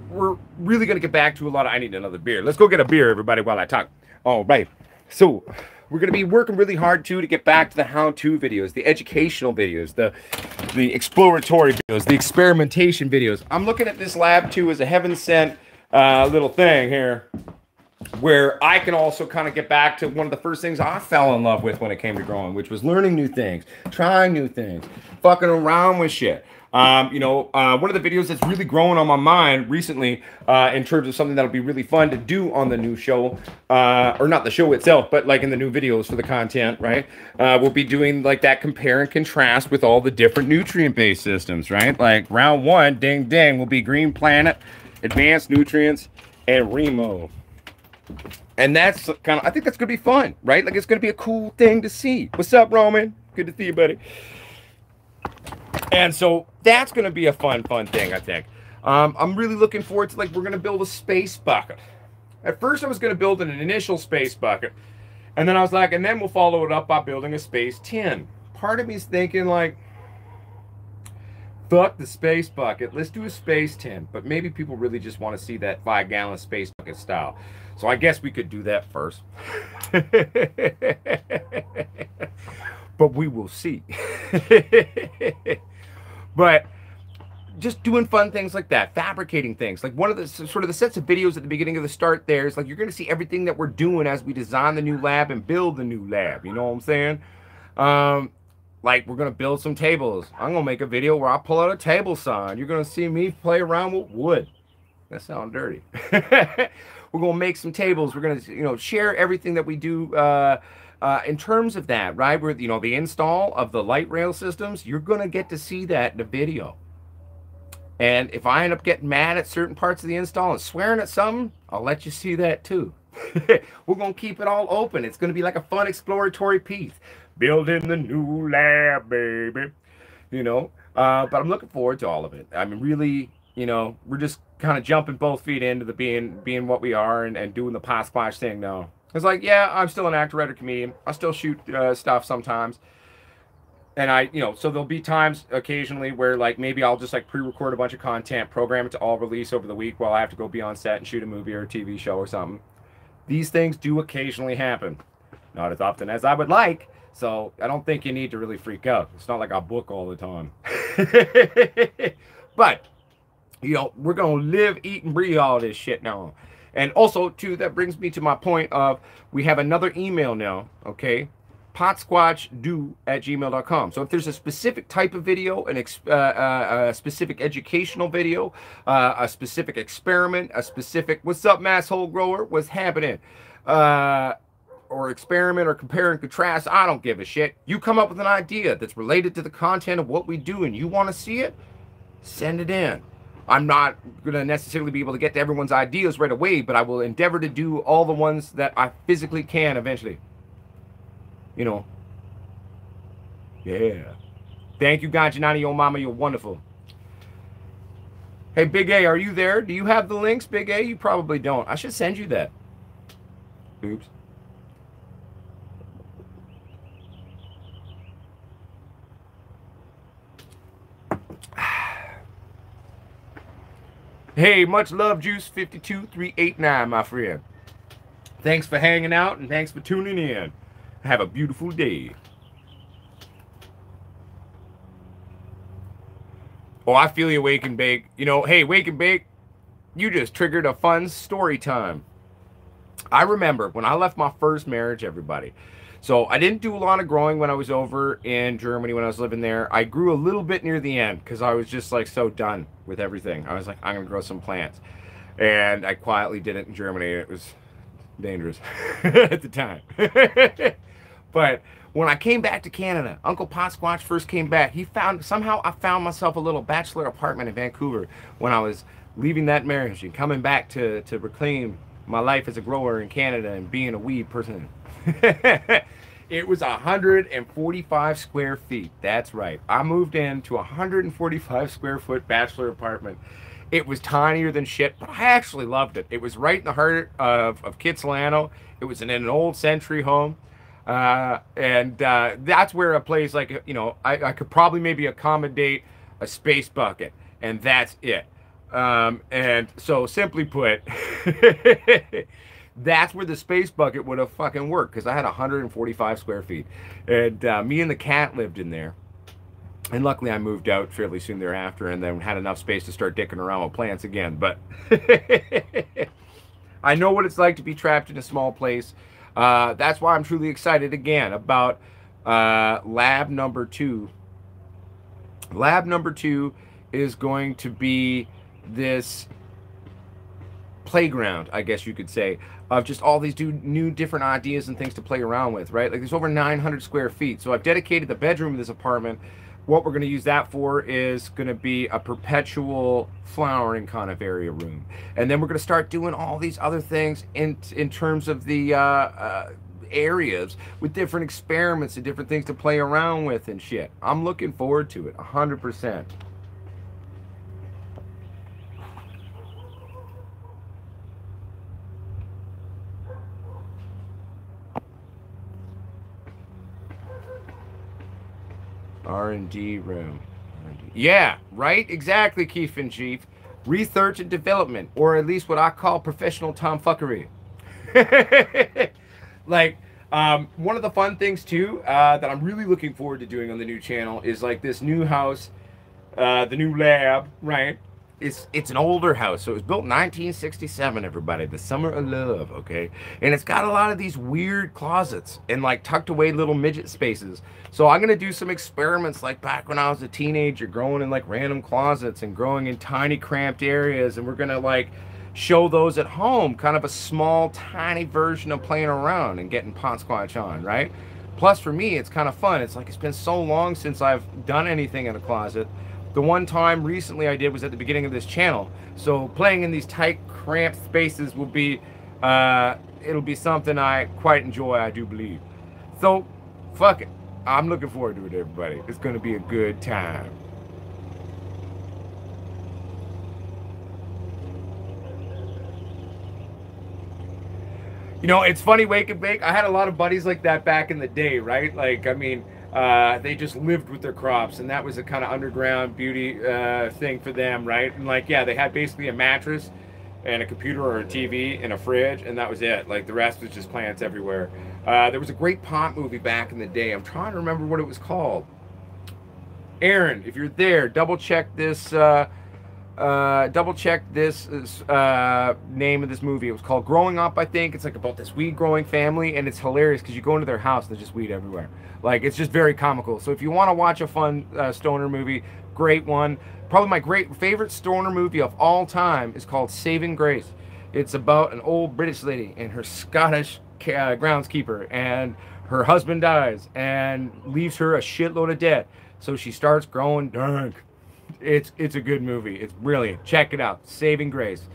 we're really going to get back to a lot of I need another beer. Let's go get a beer, everybody, while I talk. All right. So, we're going to be working really hard, too, to get back to the how-to videos, the educational videos, the, the exploratory videos, the experimentation videos. I'm looking at this lab, too, as a heaven-sent uh, little thing here where I can also kind of get back to one of the first things I fell in love with when it came to growing, which was learning new things, trying new things, fucking around with shit. Um, you know, uh, one of the videos that's really growing on my mind recently, uh, in terms of something that'll be really fun to do on the new show, uh, or not the show itself, but like in the new videos for the content, right? Uh, we'll be doing like that compare and contrast with all the different nutrient-based systems, right? Like round one, ding ding, will be Green Planet, Advanced Nutrients, and Remo. And that's kind of, I think that's gonna be fun, right? Like it's gonna be a cool thing to see. What's up, Roman? Good to see you, buddy. And so that's going to be a fun, fun thing, I think. Um, I'm really looking forward to, like, we're going to build a space bucket. At first, I was going to build an initial space bucket. And then I was like, and then we'll follow it up by building a space tin. Part of me is thinking, like, fuck the space bucket. Let's do a space tin. But maybe people really just want to see that five gallon space bucket style. So I guess we could do that first. [laughs] but we will see. [laughs] but just doing fun things like that, fabricating things. Like one of the sort of the sets of videos at the beginning of the start there is like you're going to see everything that we're doing as we design the new lab and build the new lab. You know what I'm saying? Um, like we're going to build some tables. I'm going to make a video where I pull out a table sign. You're going to see me play around with wood. That sounds dirty. [laughs] we're going to make some tables. We're going to, you know, share everything that we do uh, uh, in terms of that, right? Where, you know, the install of the light rail systems, you're going to get to see that in the video. And if I end up getting mad at certain parts of the install and swearing at something, I'll let you see that too. [laughs] We're going to keep it all open. It's going to be like a fun exploratory piece. Building the new lab, baby. You know, uh, but I'm looking forward to all of it. I mean, really, you know, we're just kind of jumping both feet into the being being what we are and, and doing the Potsquatch thing now. It's like, yeah, I'm still an actor, writer, comedian. I still shoot uh, stuff sometimes. And I, you know, so there'll be times occasionally where like maybe I'll just like pre-record a bunch of content, program it to all release over the week while I have to go be on set and shoot a movie or a TV show or something. These things do occasionally happen. Not as often as I would like. So I don't think you need to really freak out. It's not like I book all the time. [laughs] but, you know, we're going to live, eat, and breathe all this shit now. And also, too, that brings me to my point of we have another email now, okay? potsquatchdo at gmail.com. So if there's a specific type of video, an uh, uh, a specific educational video, uh, a specific experiment, a specific what's up, mass masshole grower, what's happening, uh, or experiment or compare and contrast, I don't give a shit. You come up with an idea that's related to the content of what we do and you want to see it, send it in. I'm not going to necessarily be able to get to everyone's ideas right away, but I will endeavor to do all the ones that I physically can eventually. You know. Yeah. Thank you, Ganjanani, your mama. You're wonderful. Hey, Big A, are you there? Do you have the links, Big A? You probably don't. I should send you that. Oops. Hey, much love, Juice 52389, my friend. Thanks for hanging out and thanks for tuning in. Have a beautiful day. Oh, I feel you, Wake and Bake. You know, hey, Wake and Bake, you just triggered a fun story time. I remember when I left my first marriage, everybody. So I didn't do a lot of growing when I was over in Germany when I was living there. I grew a little bit near the end because I was just like so done with everything. I was like, I'm gonna grow some plants, and I quietly did it in Germany. It was dangerous [laughs] at the time, [laughs] but when I came back to Canada, Uncle Potsquatch first came back. He found somehow I found myself a little bachelor apartment in Vancouver when I was leaving that marriage and coming back to to reclaim my life as a grower in Canada and being a weed person. [laughs] it was 145 square feet. That's right. I moved into a 145 square foot bachelor apartment. It was tinier than shit, but I actually loved it. It was right in the heart of, of Kitsilano. It was in an old century home. Uh, and uh, that's where a place like, you know, I, I could probably maybe accommodate a space bucket, and that's it. Um, and so, simply put, [laughs] that's where the space bucket would have fucking worked because I had 145 square feet. And uh, me and the cat lived in there. And luckily, I moved out fairly soon thereafter and then had enough space to start dicking around with plants again. But [laughs] I know what it's like to be trapped in a small place. Uh, that's why I'm truly excited again about uh, lab number two. Lab number two is going to be this playground, I guess you could say, of just all these new different ideas and things to play around with, right? Like there's over 900 square feet. So I've dedicated the bedroom of this apartment. What we're going to use that for is going to be a perpetual flowering kind of area room. And then we're going to start doing all these other things in, in terms of the uh, uh, areas with different experiments and different things to play around with and shit. I'm looking forward to it 100%. R&D room. Yeah, right? Exactly, Keith and Chief. Research and development, or at least what I call professional tomfuckery. [laughs] like, um, one of the fun things, too, uh, that I'm really looking forward to doing on the new channel is like this new house, uh, the new lab, right? It's it's an older house, so it was built in 1967. Everybody, the summer of love, okay, and it's got a lot of these weird closets and like tucked away little midget spaces. So I'm gonna do some experiments like back when I was a teenager, growing in like random closets and growing in tiny cramped areas, and we're gonna like show those at home, kind of a small, tiny version of playing around and getting Potsquatch on, right? Plus, for me, it's kind of fun. It's like it's been so long since I've done anything in a closet the one time recently I did was at the beginning of this channel. So playing in these tight, cramped spaces will be, uh, it'll be something I quite enjoy, I do believe. So, fuck it. I'm looking forward to it, everybody. It's going to be a good time. You know, it's funny, Wake and Bake. I had a lot of buddies like that back in the day, right? Like, I mean, uh, they just lived with their crops, and that was a kind of underground beauty uh, thing for them, right? And like, yeah, they had basically a mattress and a computer or a TV and a fridge, and that was it. Like the rest was just plants everywhere. Uh, there was a great pot movie back in the day. I'm trying to remember what it was called. Aaron, if you're there, double check this. Uh, uh, double check this uh, name of this movie. It was called Growing Up, I think. It's like about this weed growing family, and it's hilarious because you go into their house there's just weed everywhere. Like it's just very comical. So if you want to watch a fun uh, stoner movie, great one. Probably my great favorite stoner movie of all time is called Saving Grace. It's about an old British lady and her Scottish uh, groundskeeper, and her husband dies and leaves her a shitload of debt. So she starts growing dank it's it's a good movie. It's brilliant. Check it out. Saving Grace.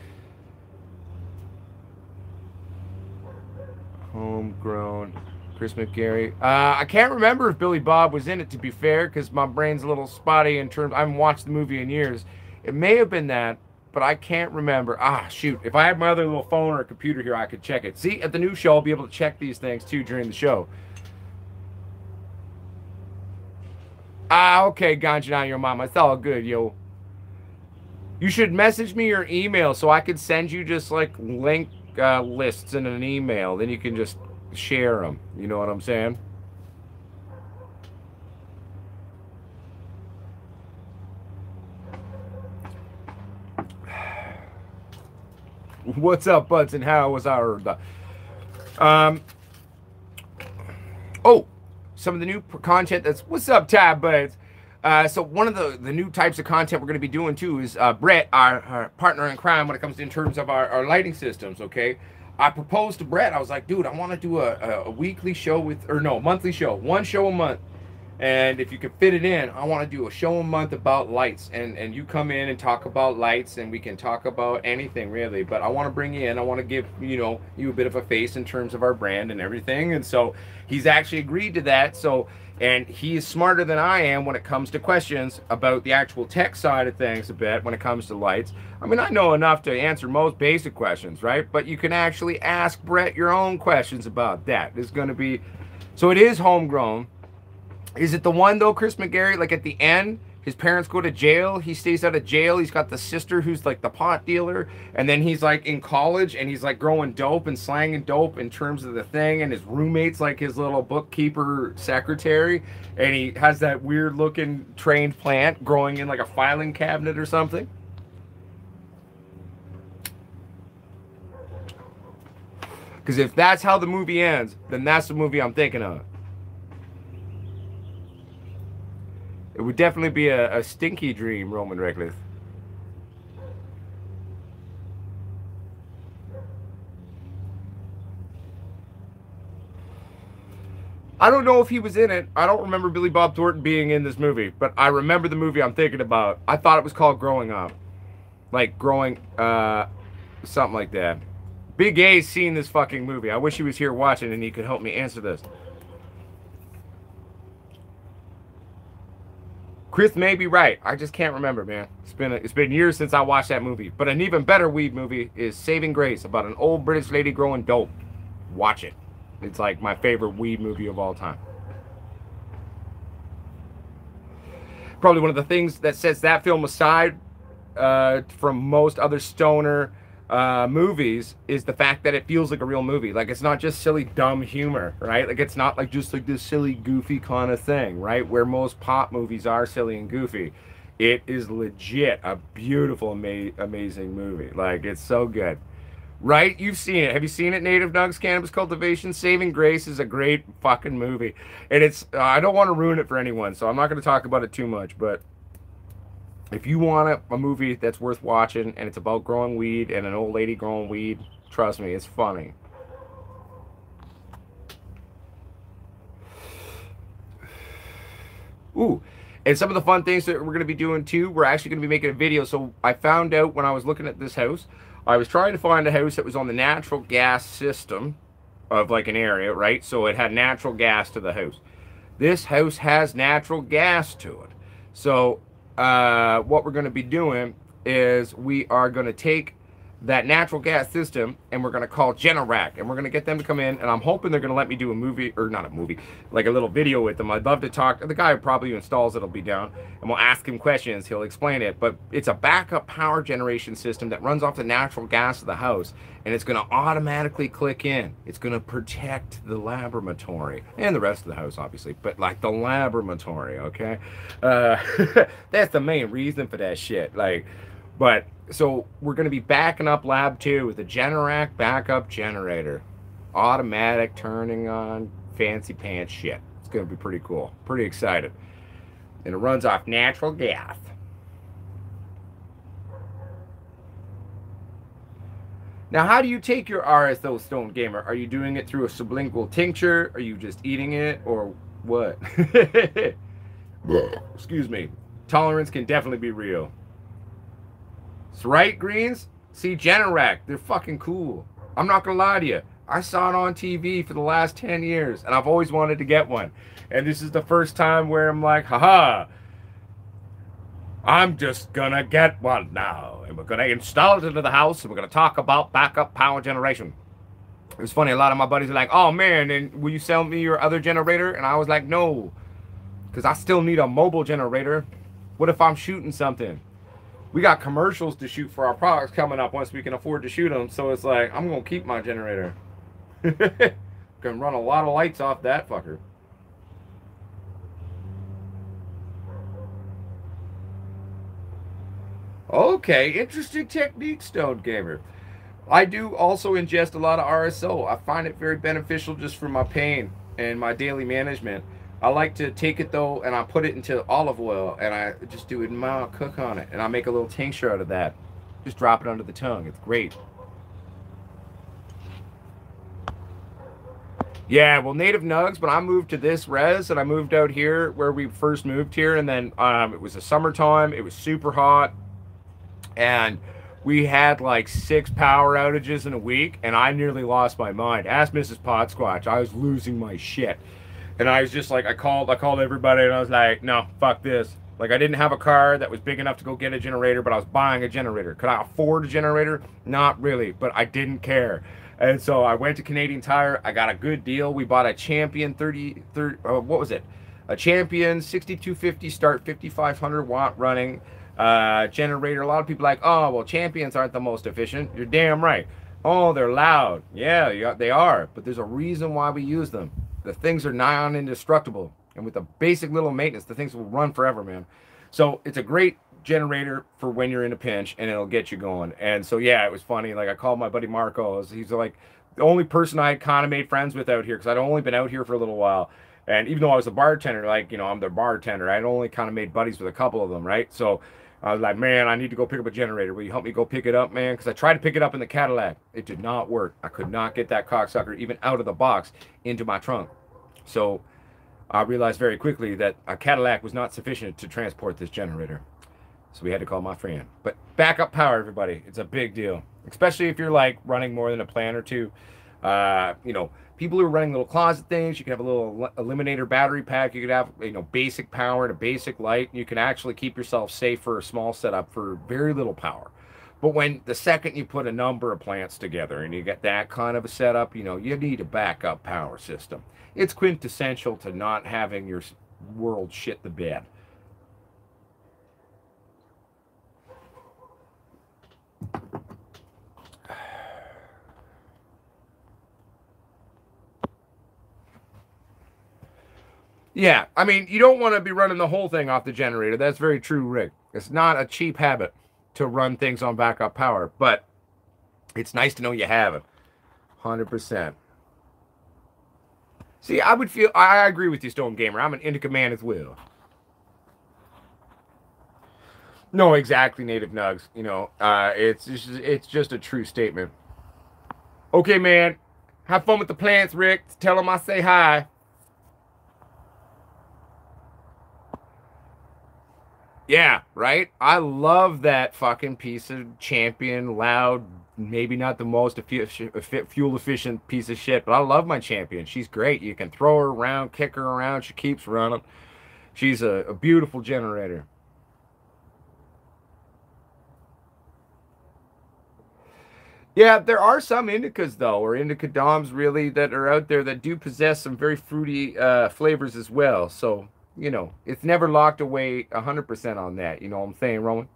Homegrown. Chris McGarry. Uh, I can't remember if Billy Bob was in it, to be fair, because my brain's a little spotty in terms. I haven't watched the movie in years. It may have been that, but I can't remember. Ah, shoot. If I had my other little phone or computer here, I could check it. See, at the new show, I'll be able to check these things too during the show. Ah, okay, ganja on your mama. It's all good, yo. You should message me your email so I can send you just like link uh, lists in an email. Then you can just share them. You know what I'm saying? [sighs] What's up, buds? And how was our um? Some of the new content. That's what's up, Tab buds. Uh, so one of the, the new types of content we're going to be doing too is uh, Brett, our, our, partner in crime, when it comes to in terms of our, our lighting systems. Okay, I proposed to Brett. I was like, dude, I want to do a, a weekly show with, or no, monthly show, one show a month and if you can fit it in, I want to do a show a month about lights. And, and you come in and talk about lights and we can talk about anything really. But I want to bring you in. I want to give, you know, you a bit of a face in terms of our brand and everything. And so he's actually agreed to that. So, and he is smarter than I am when it comes to questions about the actual tech side of things a bit when it comes to lights. I mean, I know enough to answer most basic questions, right? But you can actually ask Brett your own questions about that. It's going to be, so it is homegrown is it the one though, Chris McGarry? Like at the end, his parents go to jail. He stays out of jail. He's got the sister who's like the pot dealer, and then he's like in college and he's like growing dope and slanging dope in terms of the thing. And his roommate's like his little bookkeeper secretary, and he has that weird looking trained plant growing in like a filing cabinet or something. Because if that's how the movie ends, then that's the movie I'm thinking of. It would definitely be a, a stinky dream, Roman Reckless. I don't know if he was in it. I don't remember Billy Bob Thornton being in this movie, but I remember the movie I'm thinking about. I thought it was called Growing Up. Like growing uh something like that. Big A's seen this fucking movie. I wish he was here watching and he could help me answer this. Chris may be right. I just can't remember, man. It's been a, it's been years since I watched that movie. But an even better weed movie is Saving Grace about an old British lady growing dope. Watch it. It's like my favorite weed movie of all time. Probably one of the things that sets that film aside uh, from most other stoner uh, movies is the fact that it feels like a real movie. Like it's not just silly, dumb humor, right? Like it's not like just like this silly, goofy kind of thing, right? Where most pop movies are silly and goofy. It is legit a beautiful, ama- amazing movie. Like it's so good. Right? You've seen it. Have you seen it? Native Nugs Cannabis Cultivation. Saving Grace is a great fucking movie. And it's, uh, I don't want to ruin it for anyone, so I'm not going to talk about it too much, but if you want a, a, movie that's worth watching and it's about growing weed and an old lady growing weed, trust me, it's funny. Ooh, and some of the fun things that we're going to be doing too, we're actually going to be making a video. So I found out when I was looking at this house, I was trying to find a house that was on the natural gas system of like an area, right? So it had natural gas to the house. This house has natural gas to it. So uh, what we're going to be doing is we are going to take that natural gas system and we're going to call Generac and we're going to get them to come in and I'm hoping they're going to let me do a movie or not a movie like a little video with them. I'd love to talk the guy who probably installs it'll be down and we'll ask him questions he'll explain it but it's a backup power generation system that runs off the natural gas of the house and it's going to automatically click in. It's going to protect the laboratory and the rest of the house obviously but like the laboratory okay? Uh, [laughs] that's the main reason for that shit like but so we're going to be backing up lab 2 with a Generac backup generator. Automatic turning on fancy pants shit. It's going to be pretty cool. Pretty excited. And it runs off natural gas. Now, how do you take your RSO Stone Gamer? Are you doing it through a sublingual tincture? Are you just eating it? Or what? [laughs] Excuse me. Tolerance can definitely be real. It's right, Greens. See, Generac, they're fucking cool. I'm not gonna lie to you. I saw it on TV for the last 10 years, and I've always wanted to get one. And this is the first time where I'm like, haha, I'm just gonna get one now. And we're gonna install it into the house, and we're gonna talk about backup power generation. It was funny, a lot of my buddies are like, oh man, and will you sell me your other generator? And I was like, no, because I still need a mobile generator. What if I'm shooting something? We got commercials to shoot for our products coming up once we can afford to shoot them. So it's like, I'm going to keep my generator. [laughs] can run a lot of lights off that fucker. Okay, interesting technique, Stone Gamer. I do also ingest a lot of RSO. I find it very beneficial just for my pain and my daily management. I like to take it though and I put it into olive oil and I just do a mild cook on it and I make a little tincture out of that. Just drop it under the tongue. It's great. Yeah, well, native nugs, but I moved to this res and I moved out here where we first moved here and then um, it was the summertime. It was super hot and we had like six power outages in a week and I nearly lost my mind. Ask Mrs. Potsquatch. I was losing my shit. And I was just like, I called, I called everybody and I was like, no, fuck this. Like I didn't have a car that was big enough to go get a generator, but I was buying a generator. Could I afford a generator? Not really, but I didn't care. And so I went to Canadian Tire. I got a good deal. We bought a Champion 30, 30 uh, what was it? A Champion 6250 start 5500 watt running uh, generator. A lot of people like, oh, well, Champions aren't the most efficient. You're damn right. Oh, they're loud. Yeah, they are. But there's a reason why we use them. The things are nigh on indestructible. And with a basic little maintenance, the things will run forever, man. So it's a great generator for when you're in a pinch and it'll get you going. And so, yeah, it was funny. Like I called my buddy Marco. He's like the only person I kind of made friends with out here because I'd only been out here for a little while. And even though I was a bartender, like, you know, I'm their bartender, I'd only kind of made buddies with a couple of them, right? So I was like, man, I need to go pick up a generator. Will you help me go pick it up, man? Because I tried to pick it up in the Cadillac. It did not work. I could not get that cocksucker even out of the box into my trunk. So I realized very quickly that a Cadillac was not sufficient to transport this generator. So we had to call my friend. But backup power, everybody, it's a big deal. Especially if you're like running more than a plan or two. Uh, you know, people who are running little closet things, you can have a little eliminator battery pack. You could have, you know, basic power and a basic light. You can actually keep yourself safe for a small setup for very little power. But when the second you put a number of plants together and you get that kind of a setup, you know, you need a backup power system. It's quintessential to not having your world shit the bed. Yeah, I mean, you don't want to be running the whole thing off the generator. That's very true, Rick. It's not a cheap habit to run things on backup power, but it's nice to know you have it. 100%. See, I would feel, I agree with you, Stone Gamer. I'm an Indica man as well. No, exactly, Native Nugs. You know, uh, it's, just, it's just a true statement. Okay, man. Have fun with the plants, Rick. Tell them I say hi. Yeah, right? I love that fucking piece of champion, loud, maybe not the most fuel efficient piece of shit, but I love my champion. She's great. You can throw her around, kick her around. She keeps running. She's a, a beautiful generator. Yeah, there are some indicas though, or indica doms really that are out there that do possess some very fruity uh, flavors as well. So you know, it's never locked away 100% on that. You know what I'm saying, Roman?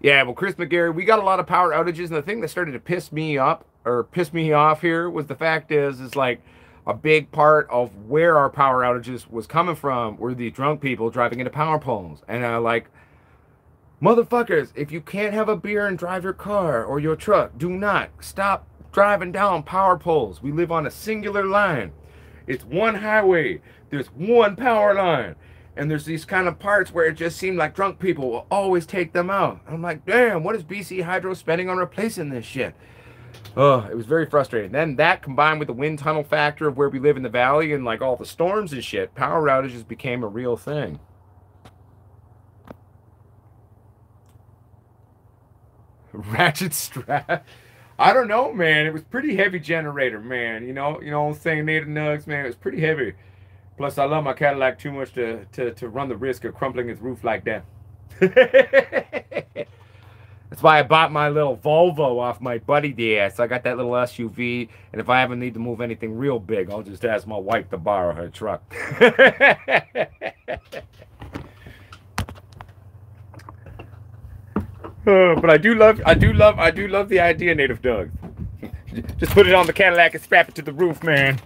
Yeah, well, Chris McGarry, we got a lot of power outages, and the thing that started to piss me up or piss me off here was the fact is, is like a big part of where our power outages was coming from were the drunk people driving into power poles, and I like, motherfuckers, if you can't have a beer and drive your car or your truck, do not stop driving down power poles. We live on a singular line. It's one highway. There's one power line. And there's these kind of parts where it just seemed like drunk people will always take them out. I'm like, damn, what is BC Hydro spending on replacing this shit? Oh, it was very frustrating. Then that combined with the wind tunnel factor of where we live in the valley and like all the storms and shit, power outages became a real thing. [laughs] Ratchet strap. I don't know, man. It was pretty heavy generator, man. You know, you know I'm saying? Native Nugs, man. It was pretty heavy. Plus, I love my Cadillac too much to, to, to run the risk of crumpling its roof like that. [laughs] That's why I bought my little Volvo off my buddy there. So I got that little SUV. And if I ever need to move anything real big, I'll just ask my wife to borrow her truck. [laughs] [sighs] But I do love, I do love, I do love the idea, Native Doug. [laughs] Just put it on the Cadillac and strap it to the roof, man.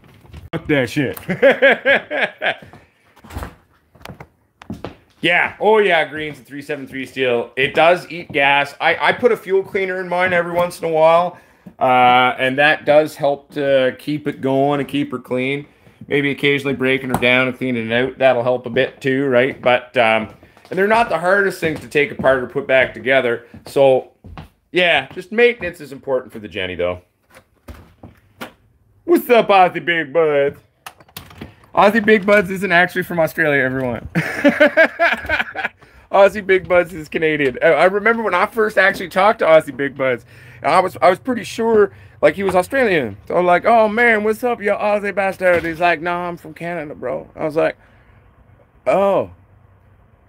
Fuck that shit. [laughs] yeah. Oh yeah, greens and 373 steel. It does eat gas. I, I put a fuel cleaner in mine every once in a while. Uh, and that does help to keep it going and keep her clean. Maybe occasionally breaking her down and cleaning it out. That'll help a bit too, right? But um, and they're not the hardest things to take apart or put back together. So yeah, just maintenance is important for the Jenny though. What's up, Aussie Big Buds? Aussie Big Buds isn't actually from Australia, everyone. [laughs] Aussie Big Buds is Canadian. I remember when I first actually talked to Aussie Big Buds, I was I was pretty sure like he was Australian. So I'm like, oh man, what's up, yo Aussie bastard? He's like, no, nah, I'm from Canada, bro. I was like, oh,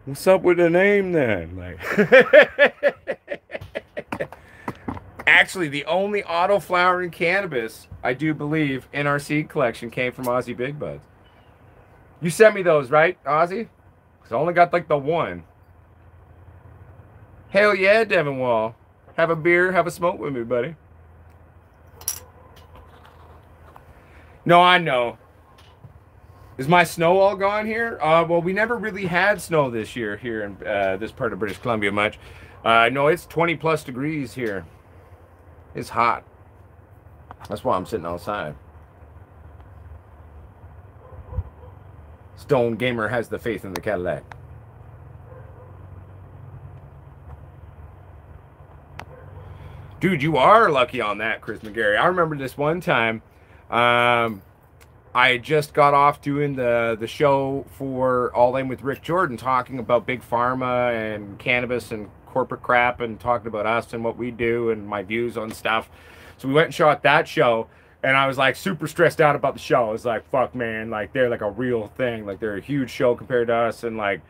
what's up with the name then? Like, [laughs] actually, the only auto flowering cannabis I do believe in our seed collection came from Aussie Big Buds. You sent me those, right, Aussie? Cause I only got like the one. Hell yeah, Devin Wall. Have a beer, have a smoke with me, buddy. No, I know. Is my snow all gone here? Uh, well, we never really had snow this year here in uh, this part of British Columbia much. Uh, no, it's 20 plus degrees here. It's hot. That's why I'm sitting outside. Stone Gamer has the faith in the Cadillac. Dude, you are lucky on that, Chris McGarry. I remember this one time. Um, I just got off doing the the show for All In with Rick Jordan, talking about big pharma and cannabis and corporate crap, and talking about us and what we do and my views on stuff. So we went and shot that show, and I was like super stressed out about the show. I was like, "Fuck, man! Like they're like a real thing. Like they're a huge show compared to us, and like."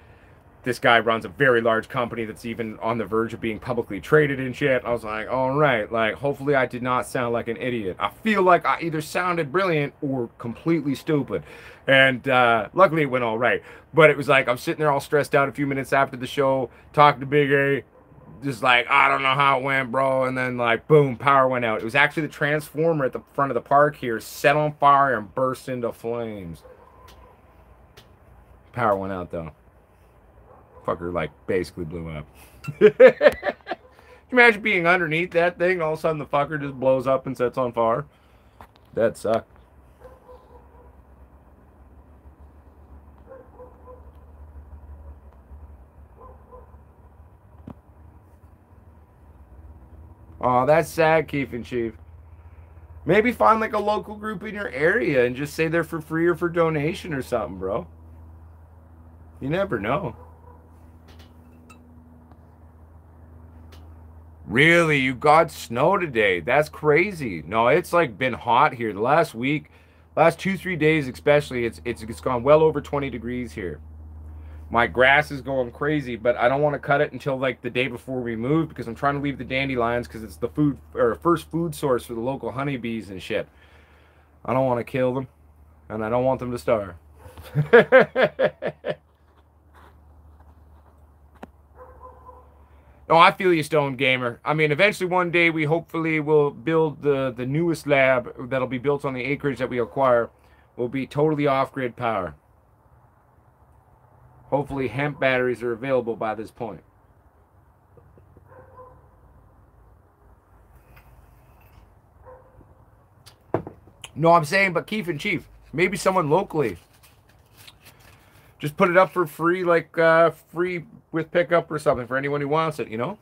This guy runs a very large company that's even on the verge of being publicly traded and shit. I was like, all right, like hopefully I did not sound like an idiot. I feel like I either sounded brilliant or completely stupid. And uh, luckily it went all right. But it was like I'm sitting there all stressed out a few minutes after the show, talking to Big A, just like, I don't know how it went, bro. And then like boom, power went out. It was actually the transformer at the front of the park here set on fire and burst into flames. Power went out though fucker like basically blew up. [laughs] imagine being underneath that thing, all of a sudden the fucker just blows up and sets on fire? That sucked. Oh, that's sad, Keith and Chief. Maybe find like a local group in your area and just say they're for free or for donation or something, bro. You never know. Really? You got snow today? That's crazy. No, it's like been hot here the last week, last two, three days especially. It's it's it's gone well over 20 degrees here. My grass is going crazy, but I don't want to cut it until like the day before we move because I'm trying to leave the dandelions because it's the food or first food source for the local honeybees and shit. I don't want to kill them, and I don't want them to starve. [laughs] Oh, I feel you, Stone Gamer. I mean, eventually one day we hopefully will build the, the newest lab that'll be built on the acreage that we acquire. Will be totally off-grid power. Hopefully hemp batteries are available by this point. No, I'm saying, but Keith and Chief, maybe someone locally just put it up for free, like uh, free with pickup or something for anyone who wants it, you know?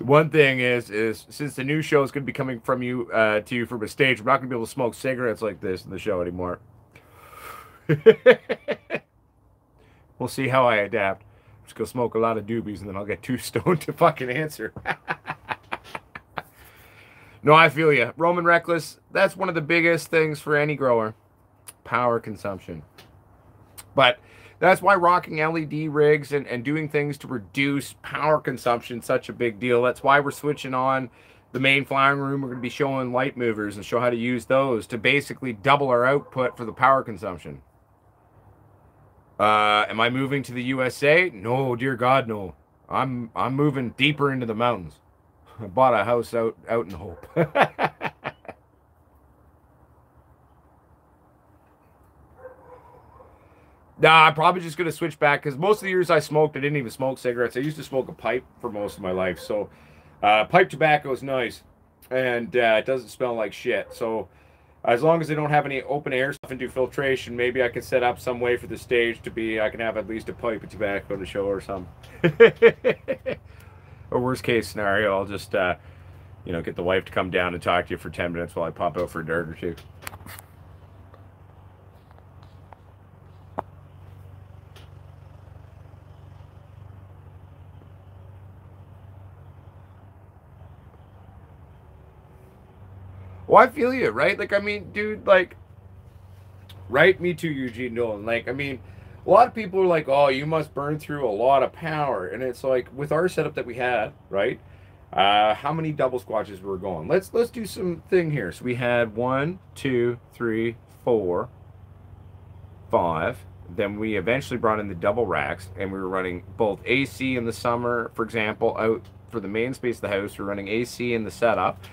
The one thing is, is since the new show is going to be coming from you uh, to you from a stage, we're not going to be able to smoke cigarettes like this in the show anymore. [laughs] we'll see how I adapt I'm just go smoke a lot of doobies and then I'll get too [laughs] stoned to fucking answer. [laughs] no, I feel you. Roman Reckless, that's one of the biggest things for any grower power consumption. But that's why rocking LED rigs and, and doing things to reduce power consumption such a big deal. That's why we're switching on the main flying room. We're going to be showing light movers and show how to use those to basically double our output for the power consumption. Uh, am I moving to the USA? No, dear God, no. I'm I'm moving deeper into the mountains. I bought a house out out in Hope. [laughs] Nah, I'm probably just gonna switch back because most of the years I smoked, I didn't even smoke cigarettes. I used to smoke a pipe for most of my life. So, uh, pipe tobacco is nice, and uh, it doesn't smell like shit. So, as long as they don't have any open air stuff and do filtration, maybe I can set up some way for the stage to be. I can have at least a pipe of tobacco to show or something. [laughs] or worst case scenario, I'll just, uh, you know, get the wife to come down and talk to you for ten minutes while I pop out for a dart or two. Well, I feel you, right? Like, I mean, dude, like, right? Me too, Eugene Nolan. Like, I mean, a lot of people are like, oh, you must burn through a lot of power. And it's like, with our setup that we had, right? Uh, how many double squatches were going? Let's let's do some thing here. So we had one, two, three, four, five. Then we eventually brought in the double racks, and we were running both AC in the summer, for example, out for the main space of the house. We're running AC in the setup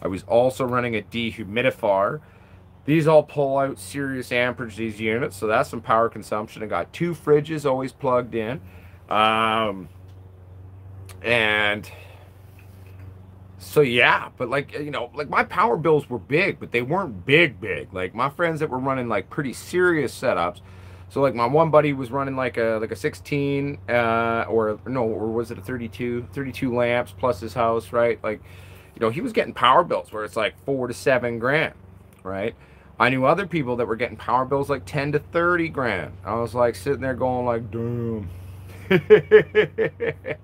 I was also running a dehumidifier. These all pull out serious amperage, these units, so that's some power consumption. I got two fridges always plugged in. Um, and so yeah, but like you know, like my power bills were big, but they weren't big, big. Like my friends that were running like pretty serious setups. So like my one buddy was running like a like a 16 uh or no, or was it a 32 32 lamps plus his house, right? Like you know, he was getting power bills where it's like four to seven grand, right? I knew other people that were getting power bills like 10 to 30 grand. I was like sitting there going like, damn. [laughs]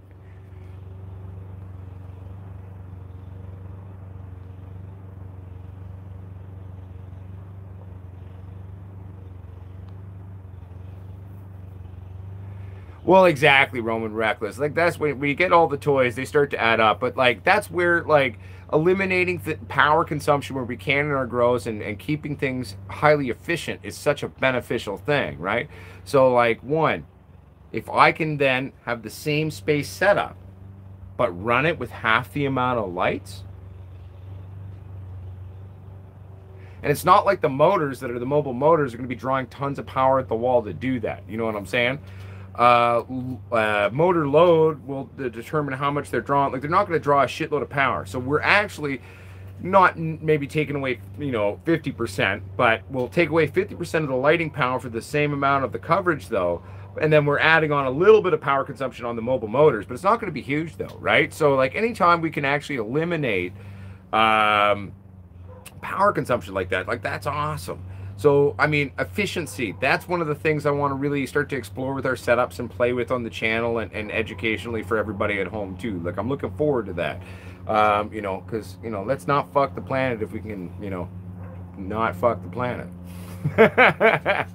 Well, exactly, Roman Reckless. Like that's when we get all the toys, they start to add up. But like that's where like eliminating the power consumption where we can in our grows and, and keeping things highly efficient is such a beneficial thing, right? So like one, if I can then have the same space setup, but run it with half the amount of lights. And it's not like the motors that are the mobile motors are going to be drawing tons of power at the wall to do that. You know what I'm saying? Uh, uh, motor load will determine how much they're drawing. Like they're not going to draw a shitload of power. So we're actually not maybe taking away, you know, 50%, but we'll take away 50% of the lighting power for the same amount of the coverage though. And then we're adding on a little bit of power consumption on the mobile motors, but it's not going to be huge though, right? So like anytime we can actually eliminate um, power consumption like that, like that's awesome. So, I mean, efficiency, that's one of the things I want to really start to explore with our setups and play with on the channel and, and educationally for everybody at home, too. Like, I'm looking forward to that. Um, you know, because, you know, let's not fuck the planet if we can, you know, not fuck the planet. [laughs]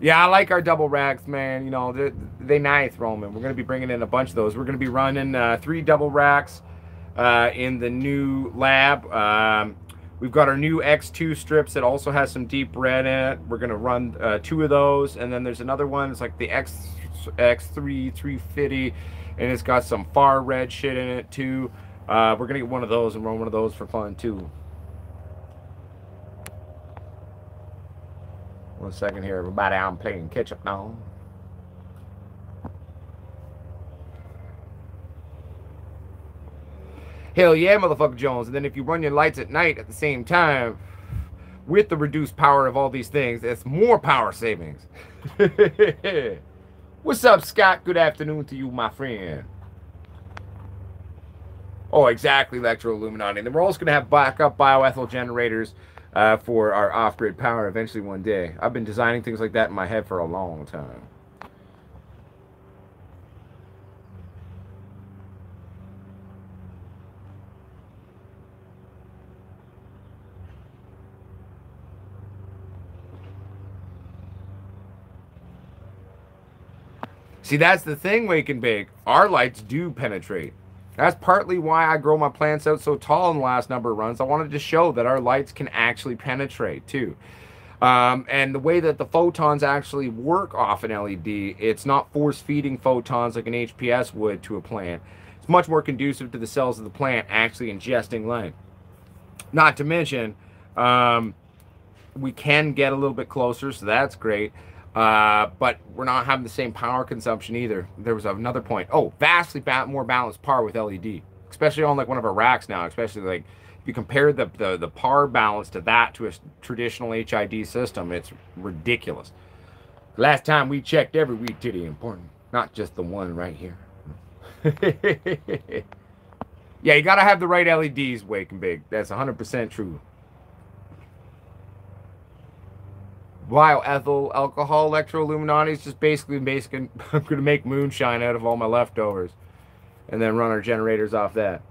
yeah, I like our double racks, man. You know, they, they nice, Roman. We're going to be bringing in a bunch of those. We're going to be running uh, three double racks uh, in the new lab. Um, We've got our new X2 strips that also has some deep red in it. We're going to run uh, two of those. And then there's another one. It's like the X, X3 350. And it's got some far red shit in it too. Uh, we're going to get one of those and run one of those for fun too. One second here, everybody. I'm playing catch up now. Hell yeah, motherfucker Jones. And then if you run your lights at night at the same time with the reduced power of all these things, that's more power savings. [laughs] What's up, Scott? Good afternoon to you, my friend. Oh, exactly, Electro Illuminati. And then we're also going to have backup bioethanol generators uh, for our off-grid power eventually one day. I've been designing things like that in my head for a long time. See, that's the thing, Wake and Bake. Our lights do penetrate. That's partly why I grow my plants out so tall in the last number of runs. I wanted to show that our lights can actually penetrate too. Um, and the way that the photons actually work off an LED, it's not force feeding photons like an HPS would to a plant. It's much more conducive to the cells of the plant actually ingesting light. Not to mention, um, we can get a little bit closer, so that's great. Uh, but we're not having the same power consumption either. There was another point. Oh, vastly ba more balanced par with LED, especially on like one of our racks now, especially like if you compare the, the, the par balance to that to a traditional HID system, it's ridiculous. Last time we checked every wee titty important, not just the one right here. [laughs] yeah, you got to have the right LEDs, Wake and Bake. That's 100% true. Ethyl alcohol electroilluminati is just basically basically [laughs] I'm going to make moonshine out of all my leftovers and then run our generators off that.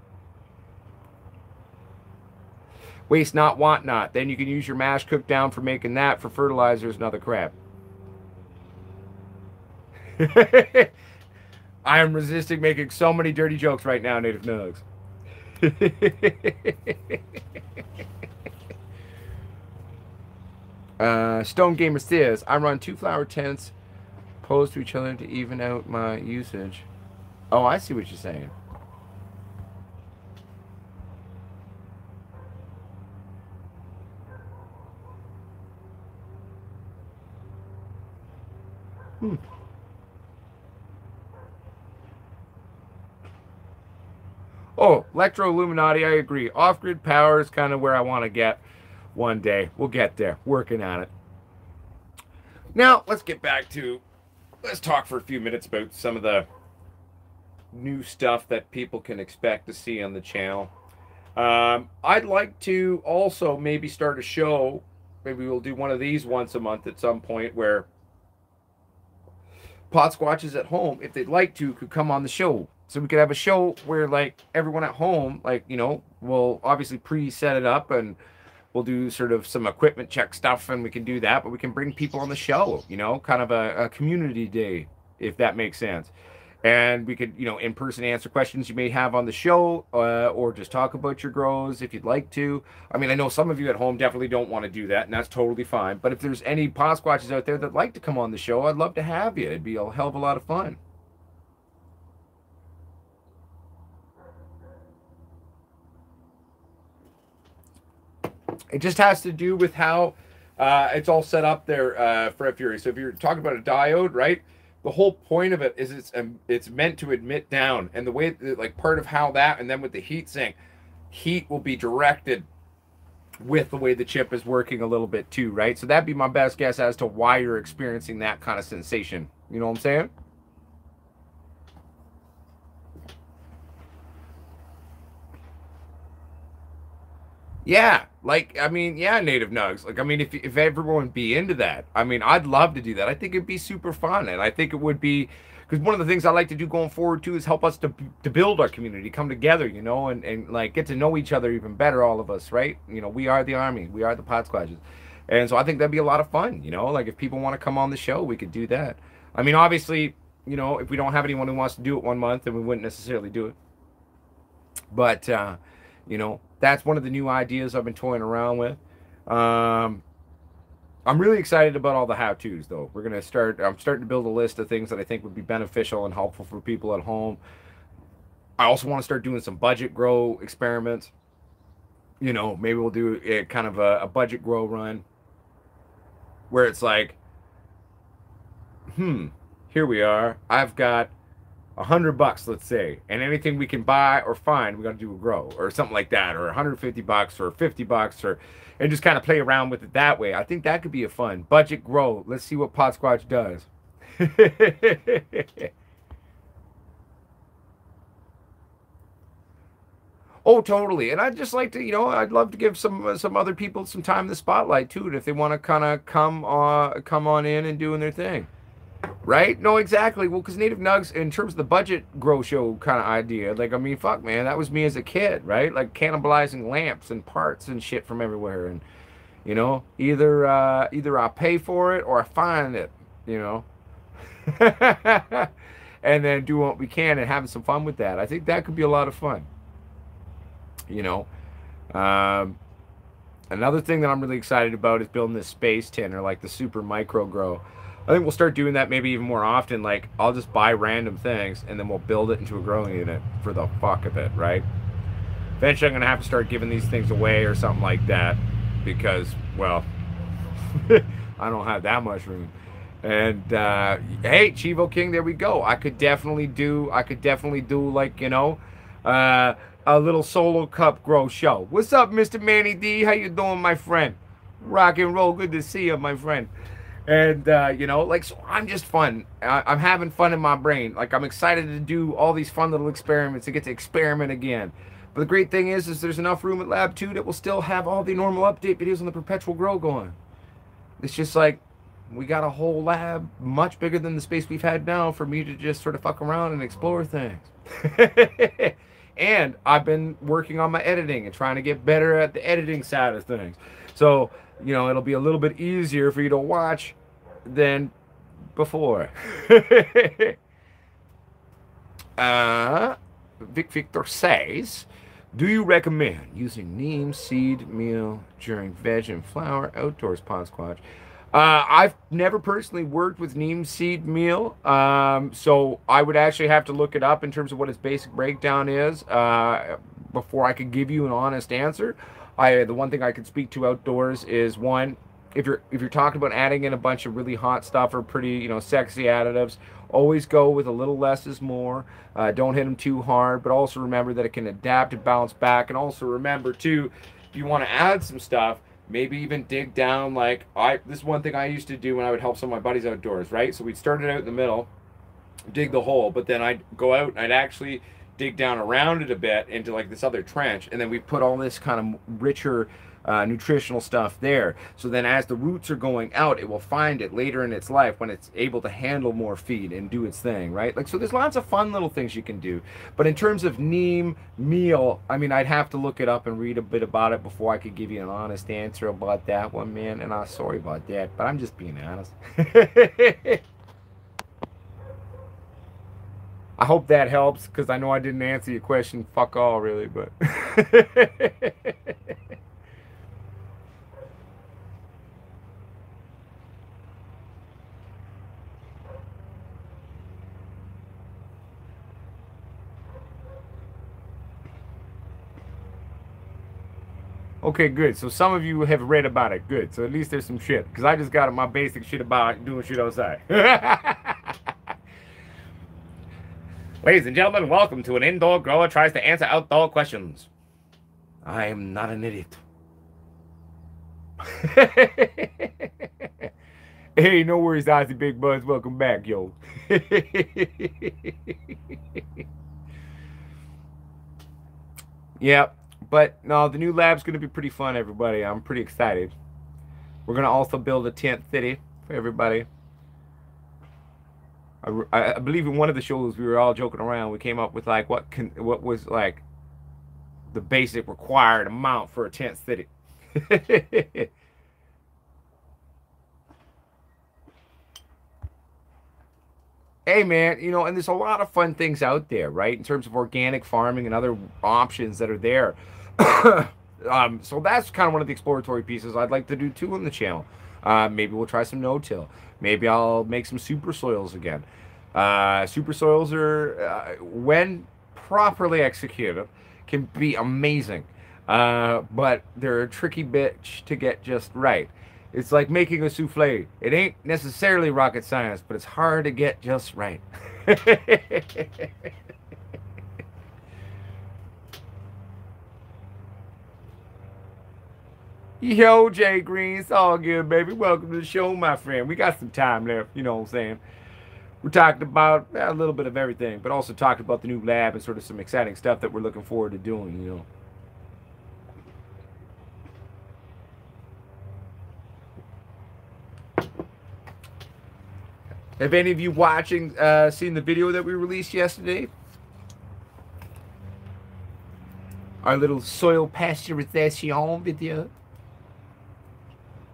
Waste not, want not. Then you can use your mash cooked down for making that for fertilizers and other crap. [laughs] I am resisting making so many dirty jokes right now, Native Nugs. [laughs] uh, Stone Gamer says, I run two flower tents opposed to each other to even out my usage. Oh, I see what you're saying. Hmm. Oh, Electro Illuminati, I agree. Off grid power is kind of where I want to get one day. We'll get there. Working on it. Now, let's get back to. Let's talk for a few minutes about some of the new stuff that people can expect to see on the channel. Um, I'd like to also maybe start a show. Maybe we'll do one of these once a month at some point where Potsquatches at home, if they'd like to, could come on the show. So we could have a show where like everyone at home, like, you know, we'll obviously pre-set it up and we'll do sort of some equipment check stuff and we can do that, but we can bring people on the show, you know, kind of a, a community day, if that makes sense. And we could you know in person answer questions you may have on the show uh, or just talk about your grows if you'd like to. I mean i know some of you at home definitely don't want to do that and that's totally fine but if there's any Potsquatches out there that like to come on the show i'd love to have you. It'd be a hell of a lot of fun it just has to do with how uh, it's all set up there uh, for Fury. So if you're talking about a diode, right? the whole point of it is it's um, it's meant to admit down and the way like part of how that and then with the heat sink heat will be directed with the way the chip is working a little bit too right so that'd be my best guess as to why you're experiencing that kind of sensation you know what i'm saying Yeah, like I mean, yeah, native nugs. Like I mean, if if everyone be into that, I mean, I'd love to do that. I think it'd be super fun, and I think it would be because one of the things I like to do going forward too is help us to to build our community, come together, you know, and and like get to know each other even better. All of us, right? You know, we are the army, we are the Potsquatches, and so I think that'd be a lot of fun. You know, like if people want to come on the show, we could do that. I mean, obviously, you know, if we don't have anyone who wants to do it one month, then we wouldn't necessarily do it. But uh, you know, that's one of the new ideas I've been toying around with. Um, I'm really excited about all the how-tos, though. We're gonna start. I'm starting to build a list of things that I think would be beneficial and helpful for people at home. I also want to start doing some budget grow experiments. You know, maybe we'll do a, kind of a, a budget grow run where it's like, hmm, here we are. I've got a hundred bucks, let's say, and anything we can buy or find, we got to do a grow or something like that, or 150 bucks or 50 bucks, or and just kind of play around with it that way. I think that could be a fun budget grow. Let's see what Potsquatch does. [laughs] oh, totally. And I'd just like to, you know, I'd love to give some some other people some time in the spotlight too, if they want to kind of come uh come on in and doing their thing. Right? No, exactly. Well, because Native Nugs, in terms of the budget grow show kind of idea, like, I mean, fuck, man, that was me as a kid, right? Like cannibalizing lamps and parts and shit from everywhere. And, you know, either uh, either I pay for it or I find it, you know. [laughs] and then do what we can and having some fun with that. I think that could be a lot of fun. You know. Um, Another thing that I'm really excited about is building this space tin or like the super micro grow. I think we'll start doing that maybe even more often. Like I'll just buy random things and then we'll build it into a growing unit for the fuck of it, right? Eventually, I'm gonna have to start giving these things away or something like that because, well, [laughs] I don't have that much room. And uh, hey, Chivo King, there we go. I could definitely do. I could definitely do like you know, uh, a little solo cup grow show. What's up, Mr. Manny D? How you doing, my friend? Rock and roll. Good to see you, my friend. And uh, you know, like so, I'm just fun. I, I'm having fun in my brain. Like I'm excited to do all these fun little experiments to get to experiment again. But the great thing is, is there's enough room at Lab 2 that we'll still have all the normal update videos on the Perpetual Grow going. It's just like we got a whole lab much bigger than the space we've had now for me to just sort of fuck around and explore things. [laughs] and I've been working on my editing and trying to get better at the editing side of things. So, you know, it'll be a little bit easier for you to watch than before. [laughs] uh, Vic Victor says, do you recommend using neem seed meal during veg and flower outdoors Potsquatch? Uh, I've never personally worked with neem seed meal, um, so I would actually have to look it up in terms of what its basic breakdown is uh, before I could give you an honest answer. I the one thing I could speak to outdoors is one, if you're if you're talking about adding in a bunch of really hot stuff or pretty you know sexy additives, always go with a little less is more. Uh, don't hit them too hard, but also remember that it can adapt and bounce back, and also remember too, if you want to add some stuff maybe even dig down like I this is one thing I used to do when I would help some of my buddies outdoors, right? So we'd start it out in the middle, dig the hole, but then I'd go out and I'd actually dig down around it a bit into like this other trench, and then we put all this kind of richer uh, nutritional stuff there. So then as the roots are going out, it will find it later in its life when it's able to handle more feed and do its thing, right? Like, so there's lots of fun little things you can do. But in terms of neem meal, I mean, I'd have to look it up and read a bit about it before I could give you an honest answer about that one, man. And I'm sorry about that, but I'm just being honest. [laughs] I hope that helps because I know I didn't answer your question. Fuck all, really, but. [laughs] Okay, good. So some of you have read about it. Good. So at least there's some shit. Because I just got my basic shit about doing shit outside. [laughs] Ladies and gentlemen, welcome to an indoor grower tries to answer outdoor questions. I am not an idiot. [laughs] hey, no worries, Ozzy Big Buzz. Welcome back, yo. [laughs] yep. But no, the new lab's going to be pretty fun, everybody. I'm pretty excited. We're going to also build a tent city for everybody. I, I, believe in one of the shows we were all joking around. We came up with like what can what was like the basic required amount for a tent city. [laughs] hey man, you know, and there's a lot of fun things out there, right? In terms of organic farming and other options that are there. [coughs] um, so that's kind of one of the exploratory pieces I'd like to do too on the channel. Uh, maybe we'll try some no-till. Maybe I'll make some super soils again. Uh, super soils are, uh, when properly executed, can be amazing. Uh, but they're a tricky bitch to get just right. It's like making a souffle. It ain't necessarily rocket science, but it's hard to get just right. [laughs] Yo, Jay Green, it's all good, baby. Welcome to the show, my friend. We got some time left, you know what I'm saying? We're talking about a little bit of everything, but also talking about the new lab and sort of some exciting stuff that we're looking forward to doing, you know. Have any of you watching uh, seen the video that we released yesterday? Our little soil pasteurization video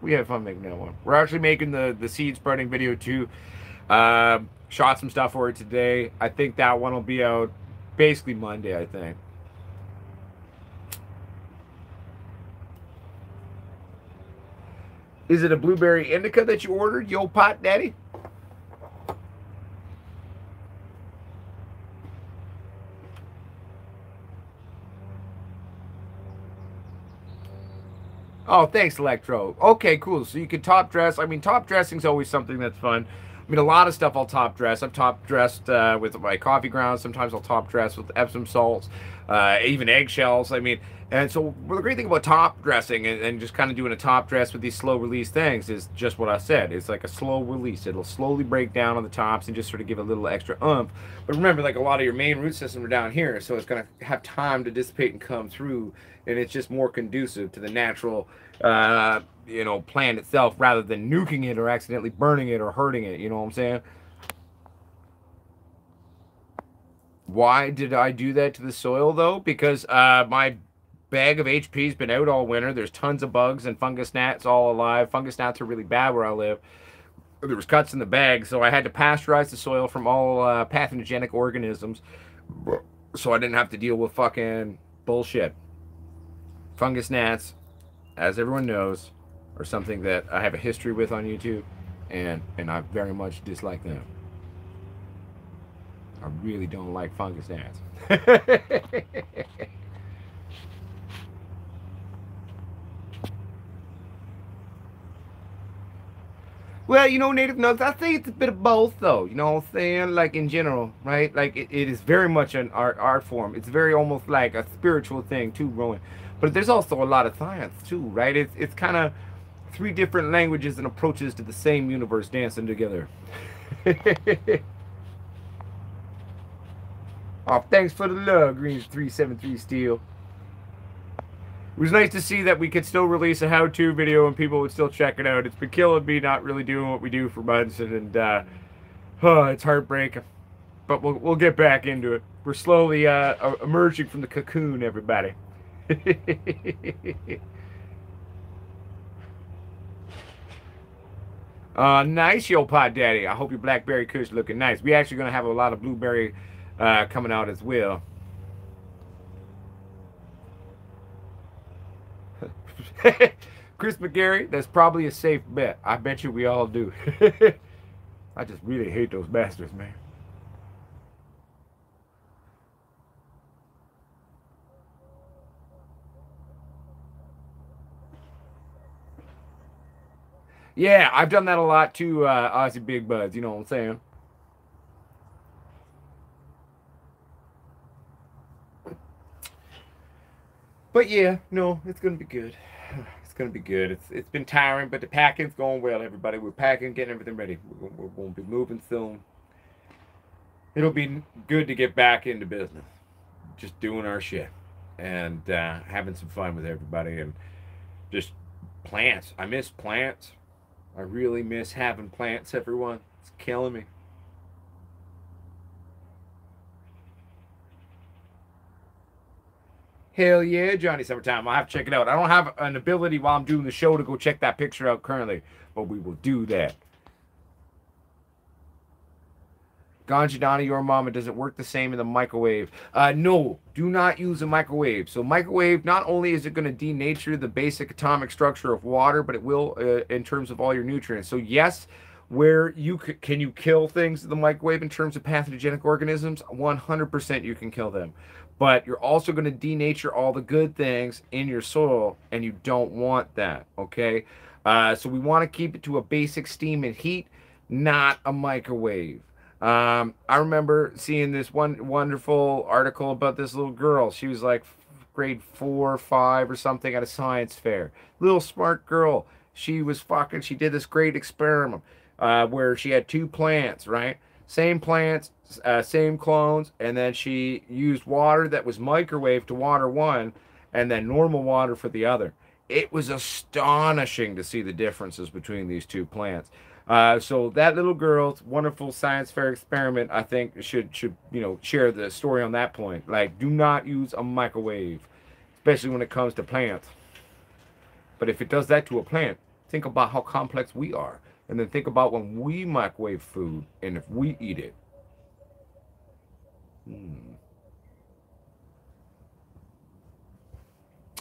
we had fun making that one. We're actually making the the seed spreading video too. Uh, shot some stuff for it today. I think that one will be out basically Monday. I think. Is it a blueberry indica that you ordered, yo pot daddy? Oh, thanks, Electro. Okay, cool. So you can top dress. I mean, top dressing's always something that's fun. I mean, a lot of stuff I'll top dress. I've top dressed uh, with my coffee grounds. Sometimes I'll top dress with Epsom salts, uh, even eggshells. I mean, and so well, the great thing about top dressing and, and just kind of doing a top dress with these slow release things is just what I said. It's like a slow release. It'll slowly break down on the tops and just sort of give a little extra oomph. But remember, like a lot of your main root systems are down here, so it's going to have time to dissipate and come through and it's just more conducive to the natural, uh, you know, plant itself rather than nuking it or accidentally burning it or hurting it. You know what I'm saying? Why did I do that to the soil though? Because uh, my bag of HP's been out all winter. There's tons of bugs and fungus gnats all alive. Fungus gnats are really bad where I live. There was cuts in the bag, so I had to pasteurize the soil from all uh, pathogenic organisms, so I didn't have to deal with fucking bullshit fungus gnats, as everyone knows, are something that I have a history with on YouTube, and and I very much dislike them. I really don't like fungus gnats. [laughs] Well, you know, native nugs, I think it's a bit of both, though. You know what I'm saying? Like, in general, right? Like, it, it is very much an art art form. It's very almost like a spiritual thing, too, growing. But there's also a lot of science too, right? It's it's kind of three different languages and approaches to the same universe dancing together. [laughs] oh, thanks for the love, Greens 373 Steel. It was nice to see that we could still release a how-to video and people would still check it out. It's been killing me not really doing what we do for months, and, and uh, it's heartbreaking. But we'll, we'll get back into it. We're slowly uh, emerging from the cocoon, everybody. [laughs] uh, nice, yo, pot daddy. I hope your blackberry kush looking nice. We actually gonna have a lot of blueberry uh, coming out as well. [laughs] Chris McGarry, that's probably a safe bet. I bet you we all do. [laughs] I just really hate those bastards, man. Yeah, I've done that a lot too, uh, Aussie Big Buds. You know what I'm saying? But yeah, no, it's gonna be good. [sighs] It's gonna be good. It's it's been tiring, but the packing's going well. Everybody, we're packing, getting everything ready. We're, we're gonna be moving soon. It'll be good to get back into business, just doing our shit and uh, having some fun with everybody and just plants. I miss plants. I really miss having plants, everyone. It's killing me. Hell yeah, Johnny Summertime. I'll have to check it out. I don't have an ability while I'm doing the show to go check that picture out currently, but we will do that. Donna, your mama, does it work the same in the microwave? Uh, no, do not use a microwave. So microwave, not only is it going to denature the basic atomic structure of water, but it will uh, in terms of all your nutrients. So yes, where you c- can you kill things in the microwave in terms of pathogenic organisms? 100% you can kill them. But you're also going to denature all the good things in your soil, and you don't want that, okay? Uh, so we want to keep it to a basic steam and heat, not a microwave. Um, I remember seeing this one wonderful article about this little girl. She was like grade four or five or something at a science fair. Little smart girl. She was fucking, she did this great experiment uh, where she had two plants, right? Same plants, uh, same clones, and then she used water that was microwave to water one and then normal water for the other. It was astonishing to see the differences between these two plants. Uh, so that little girl's wonderful science fair experiment, I think, should should you know share the story on that point. Like, do not use a microwave, especially when it comes to plants. But if it does that to a plant, think about how complex we are, and then think about when we microwave food and if we eat it. Hmm.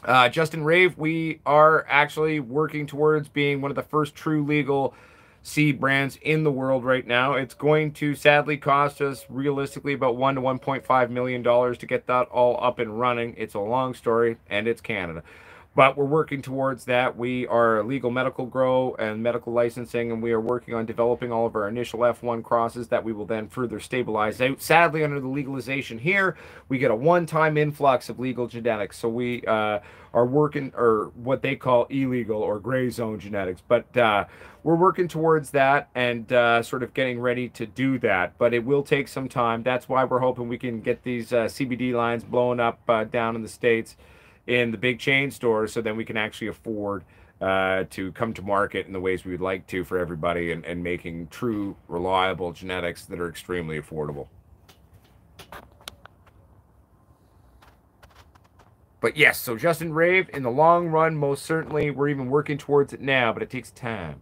Uh, Just & Rave, we are actually working towards being one of the first true legal seed brands in the world right now. It's going to sadly cost us realistically about one to 1.5 million dollars to get that all up and running. It's a long story, and it's Canada but we're working towards that. We are legal medical grow and medical licensing, and we are working on developing all of our initial F1 crosses that we will then further stabilize. Sadly, under the legalization here, we get a one-time influx of legal genetics. So we uh, are working, or what they call illegal or gray zone genetics, but uh, we're working towards that and uh, sort of getting ready to do that. But it will take some time. That's why we're hoping we can get these uh, CBD lines blown up uh, down in the states in the big chain stores so then we can actually afford uh, to come to market in the ways we would like to for everybody and, and making true, reliable genetics that are extremely affordable. But yes, so Justin Rave, in the long run, most certainly, we're even working towards it now, but it takes time.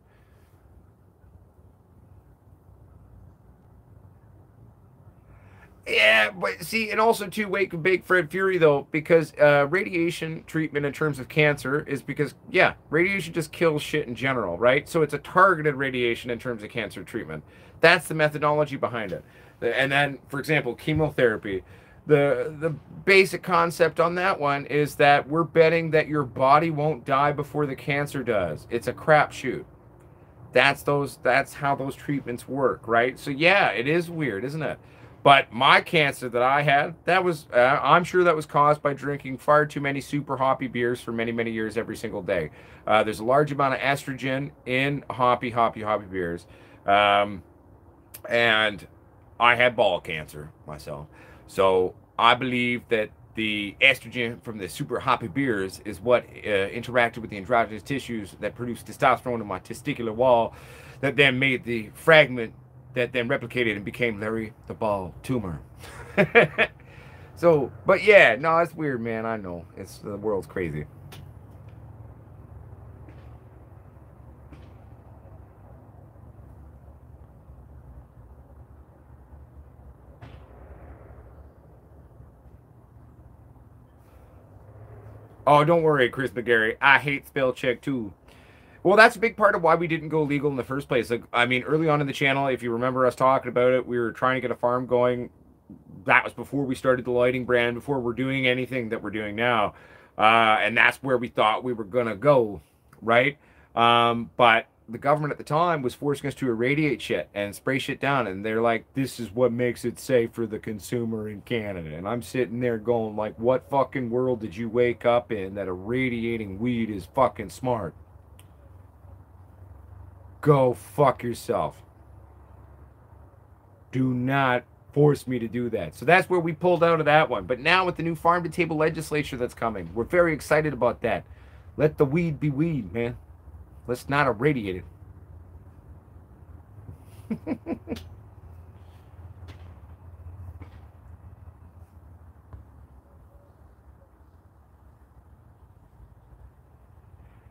Yeah, but see, and also too, wake and bake Fred Fury though, because uh, radiation treatment in terms of cancer is because yeah, radiation just kills shit in general, right? So it's a targeted radiation in terms of cancer treatment. That's the methodology behind it. And then, for example, chemotherapy. The the basic concept on that one is that we're betting that your body won't die before the cancer does. It's a crapshoot. That's those. That's how those treatments work, right? So yeah, it is weird, isn't it? But my cancer that I had, that was, uh, I'm sure that was caused by drinking far too many super hoppy beers for many, many years every single day. Uh, there's a large amount of estrogen in hoppy, hoppy, hoppy beers. Um, and I had ball cancer myself. So I believe that the estrogen from the super hoppy beers is what uh, interacted with the androgynous tissues that produced testosterone in my testicular wall that then made the fragment that then replicated and became Larry the Ball Tumor. [laughs] so, but yeah, no, it's weird, man. I know. It's the world's crazy. Oh, don't worry, Chris McGarry. I hate spell check too. Well, that's a big part of why we didn't go legal in the first place. Like, I mean, early on in the channel, if you remember us talking about it, we were trying to get a farm going. That was before we started the lighting brand, before we're doing anything that we're doing now. Uh, and that's where we thought we were going to go, right? Um, but the government at the time was forcing us to irradiate shit and spray shit down. And they're like, this is what makes it safe for the consumer in Canada. And I'm sitting there going, like, what fucking world did you wake up in that irradiating weed is fucking smart? Go fuck yourself. Do not force me to do that. So that's where we pulled out of that one. But now with the new farm to table legislature that's coming, we're very excited about that. Let the weed be weed, man. Let's not irradiate it. [laughs]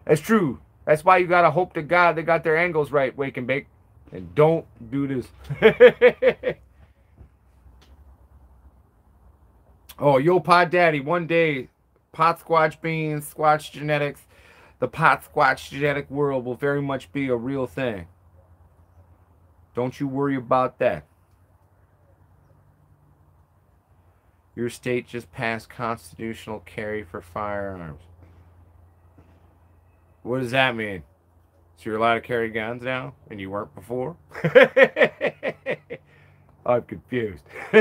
That's true. That's why you gotta hope to God they got their angles right, wake and bake. And don't do this. [laughs] oh, yo, Pod Daddy, one day, Potsquatch beans, squatch genetics, the Potsquatch genetic world will very much be a real thing. Don't you worry about that. Your state just passed constitutional carry for firearms. What does that mean? So you're allowed to carry guns now, and you weren't before? [laughs] I'm confused. [laughs]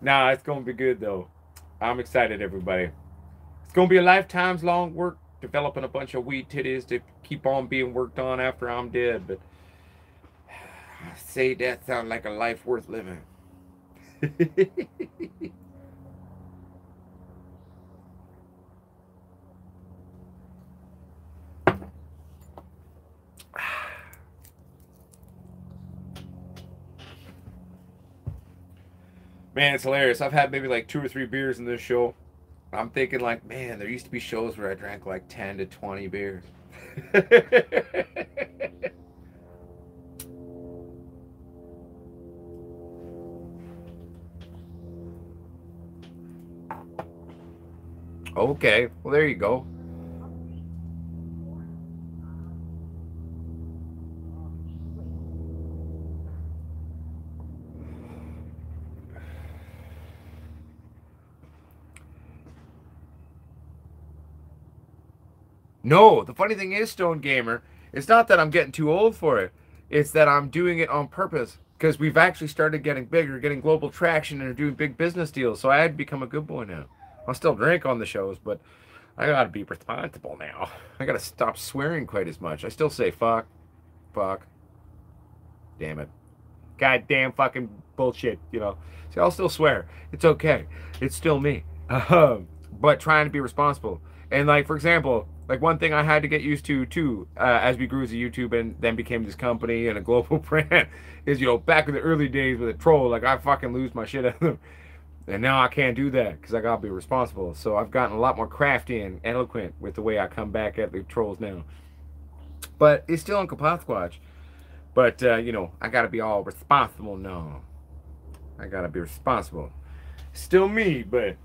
nah, it's gonna be good though. I'm excited, everybody. It's gonna be a lifetime's long work developing a bunch of weed titties to keep on being worked on after I'm dead, but [sighs] I say that sounds like a life worth living. [laughs] man, it's hilarious. I've had maybe like two or three beers in this show. I'm thinking like, man, there used to be shows where I drank like 10 to 20 beers. [laughs] okay, well there you go. No, the funny thing is, Stone Gamer, it's not that I'm getting too old for it. It's that I'm doing it on purpose because we've actually started getting bigger, getting global traction, and are doing big business deals. So I had to become a good boy now. I'll still drink on the shows, but I gotta be responsible now. I gotta stop swearing quite as much. I still say fuck, fuck, damn it, goddamn fucking bullshit. You know, see, I'll still swear. It's okay. It's still me. [laughs] Um, but trying to be responsible. And like, for example, like one thing I had to get used to too, uh, as we grew as a YouTube and then became this company and a global [laughs] brand, is you know back in the early days with a troll, like I fucking lose my shit at them, and now I can't do that because I gotta be responsible. So I've gotten a lot more crafty and eloquent with the way I come back at the trolls now. But it's still Uncle Potsquatch. But uh, you know I gotta be all responsible now. I gotta be responsible. Still me, but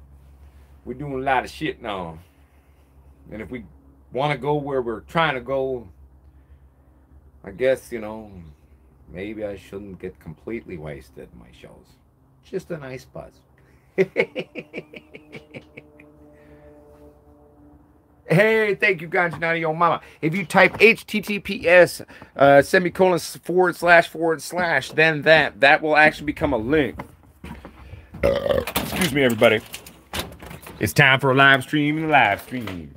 we're doing a lot of shit now. And if we want to go where we're trying to go, I guess, you know, maybe I shouldn't get completely wasted in my shows. Just a nice buzz. [laughs] Hey, thank you, Ganjanati, your mama. If you type HTTPS uh, semicolon forward slash forward slash, then that that will actually become a link. Uh, excuse me, everybody. It's time for a live stream live stream.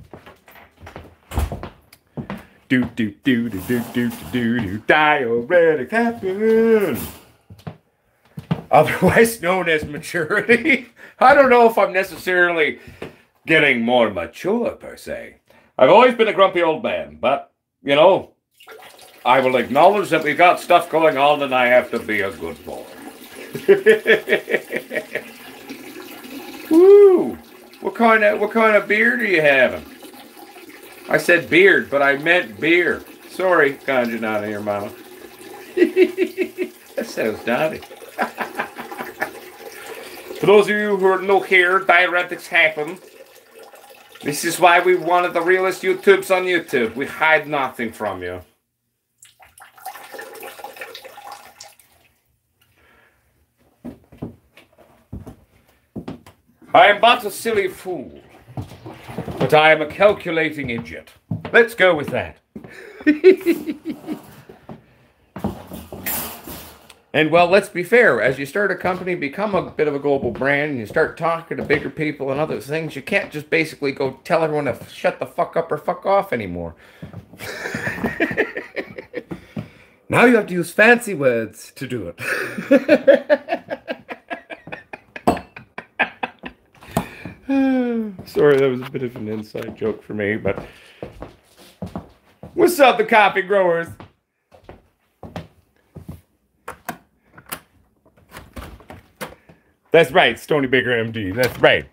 Do do do do do do do do diuretics happen. Otherwise [laughs] known as maturity. I don't know if I'm necessarily getting more mature per se. I've always been a grumpy old man, but you know, I will acknowledge that we got stuff going on and I have to be a good boy. [laughs] Woo! What kind of what kind of beard are you having? I said beard, but I meant beer. Sorry, ganja not in your mouth. [laughs] that sounds naughty. [laughs] For those of you who are no here, diuretics happen. This is why we wanted the realest YouTubes on YouTube. We hide nothing from you. I am but a silly fool. But I am a calculating idiot. Let's go with that. [laughs] and well, let's be fair. As you start a company, become a bit of a global brand, and you start talking to bigger people and other things, you can't just basically go tell everyone to shut the fuck up or fuck off anymore. [laughs] now you have to use fancy words to do it. [laughs] [sighs] Sorry, that was a bit of an inside joke for me, but what's up, the coffee growers? That's right, Stony Baker MD. That's right.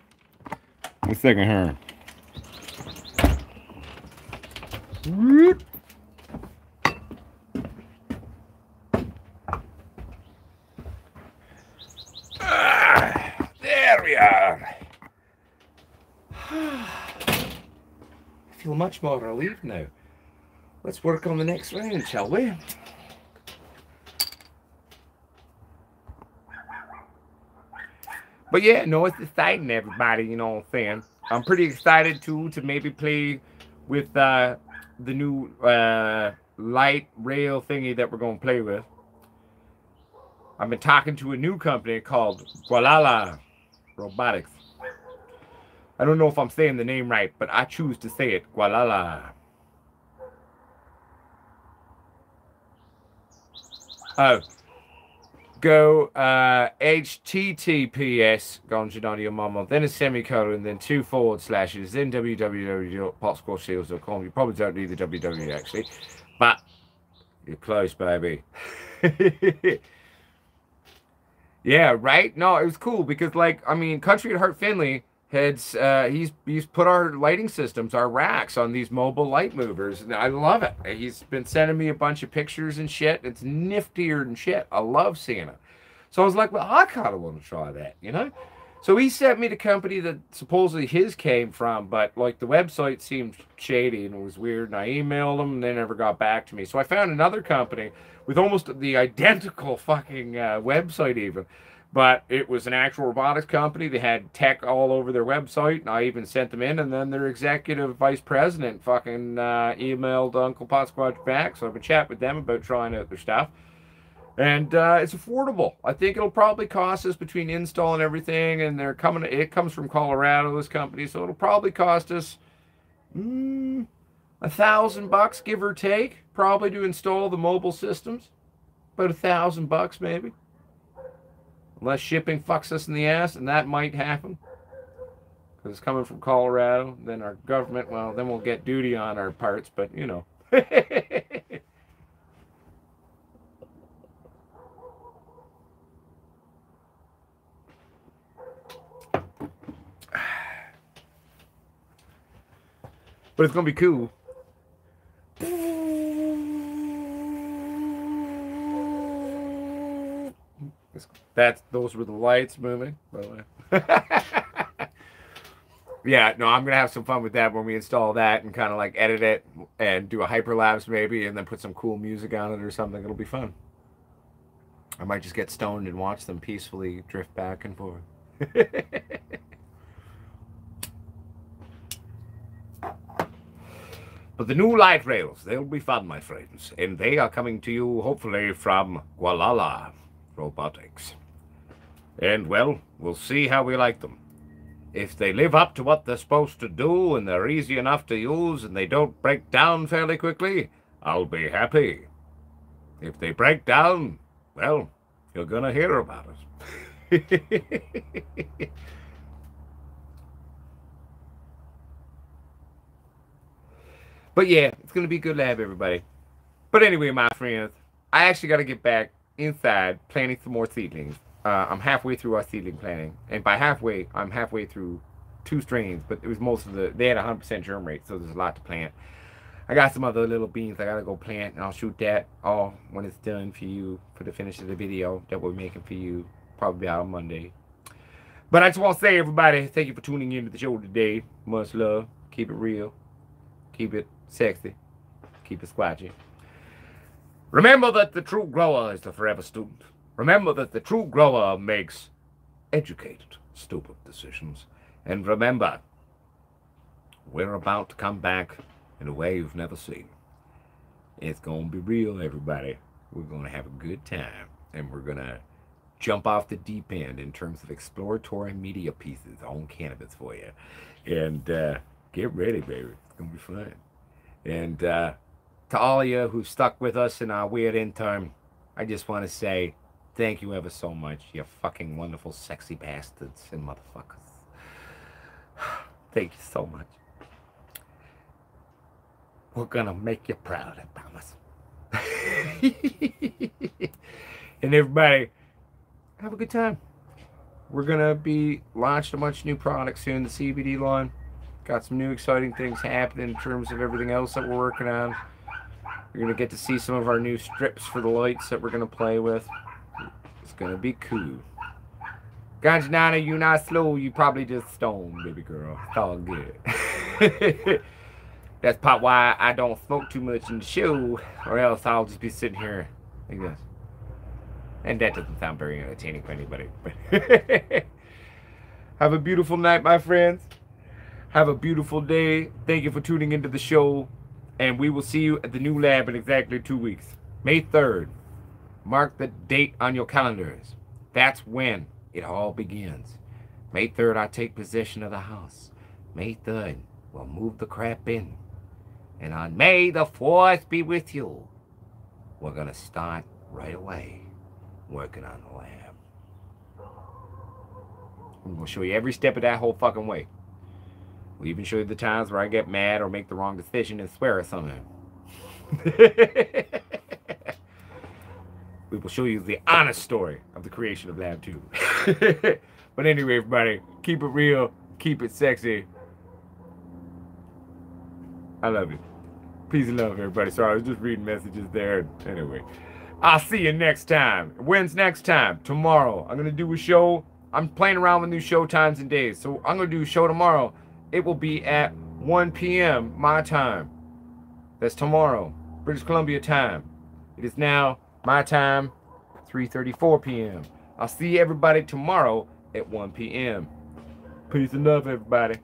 One second here. Ah, there we are. I feel much more relieved now. Let's work on the next round, shall we? But yeah, no, it's exciting, everybody. You know what I'm saying? I'm pretty excited too to maybe play with uh, the new uh, light rail thingy that we're going to play with. I've been talking to a new company called Gualala Robotics. I don't know if I'm saying the name right, but I choose to say it. Gualala. Oh. Go uh, HTTPS, gone your mama, then a semicolon, then two forward slashes, then www.potsquatchsales.com. You probably don't need the www actually, but you're close, baby. [laughs] yeah, right? No, it was cool because, like, I mean, Country at Heart Finley Uh, he's he's put our lighting systems, our racks on these mobile light movers. And I love it. He's been sending me a bunch of pictures and shit. It's niftier than shit. I love seeing it. So I was like, well, I kind of want to try that, you know. So he sent me the company that supposedly his came from, but like the website seemed shady and it was weird. And I emailed them and they never got back to me. So I found another company with almost the identical fucking uh, website, even. But it was an actual robotics company. They had tech all over their website, and I even sent them in. And then their executive vice president fucking uh, emailed Uncle Potsquatch back. So I've been chatting with them about trying out their stuff. And uh, it's affordable. I think it'll probably cost us between install and everything. And they're coming. It comes from Colorado, this company, so it'll probably cost us mm, a thousand bucks, give or take, probably to install the mobile systems. About a thousand bucks, maybe. Unless shipping fucks us in the ass, and that might happen. Because it's coming from Colorado. Then our government, well, then we'll get duty on our parts, but you know. [laughs] but it's gonna be cool. That's those were the lights moving, by the way. [laughs] yeah, no, I'm gonna have some fun with that when we install that and kind of like edit it and do a hyperlapse maybe, and then put some cool music on it or something. It'll be fun. I might just get stoned and watch them peacefully drift back and forth. [laughs] But the new light rails, they'll be fun, my friends. And they are coming to you, hopefully, from Gualala Robotics. And, well, we'll see how we like them. If they live up to what they're supposed to do and they're easy enough to use and they don't break down fairly quickly, I'll be happy. If they break down, well, you're going to hear about it. [laughs] But yeah, it's going to be a good lab, everybody. But anyway, my friends, I actually got to get back inside planting some more seedlings. Uh, I'm halfway through our seedling planting. And by halfway, I'm halfway through two strains, but it was most of the, they had 100% germ rate, so there's a lot to plant. I got some other little beans I got to go plant, and I'll shoot that all when it's done for you for the finish of the video that we're making for you, probably out on Monday. But I just want to say, everybody, thank you for tuning in to the show today. Much love. Keep it real. Keep it sexy. Keep it squatchy. Remember that the true grower is the forever student. Remember that the true grower makes educated, stupid decisions. And remember, we're about to come back in a way you've never seen. It's going to be real, everybody. We're going to have a good time. And we're going to jump off the deep end in terms of exploratory media pieces on cannabis for you. And uh, get ready, baby. It's going to be fun. And uh, to all of you who stuck with us in our weird intern, I just want to say thank you ever so much, you fucking wonderful, sexy bastards and motherfuckers. [sighs] thank you so much. We're gonna make you proud, I promise. [laughs] and everybody, have a good time. We're gonna be launching a bunch of new products soon. The CBD line. Got some new exciting things happening in terms of everything else that we're working on. You're to get to see some of our new strips for the lights that we're to play with. It's to be cool. Ganjanana, you not slow. You probably just stoned, baby girl. It's all good. [laughs] That's part why I don't smoke too much in the show, or else I'll just be sitting here like this. And that doesn't sound very entertaining for anybody. [laughs] Have a beautiful night, my friends. Have a beautiful day. Thank you for tuning into the show. And we will see you at the new lab in exactly two weeks. May 3rd. Mark the date on your calendars. That's when it all begins. May 3rd, I take possession of the house. May 3rd, we'll move the crap in. And on May the 4th be with you. We're going to start right away working on the lab. I'm going to show you every step of that whole fucking way. We'll even show you the times where I get mad or make the wrong decision and swear at someone. [laughs] we will show you the honest story of the creation of Lab 2. [laughs] but anyway, everybody, keep it real, keep it sexy. I love you. Peace and love, everybody. Sorry, I was just reading messages there. Anyway, I'll see you next time. When's next time? Tomorrow. I'm going to do a show. I'm playing around with new show times and days. So I'm going to do a show tomorrow. It will be at 1 p.m. my time. That's tomorrow, British Columbia time. It is now my time, 3.34 p.m. I'll see everybody tomorrow at 1 p.m. Peace and love, everybody.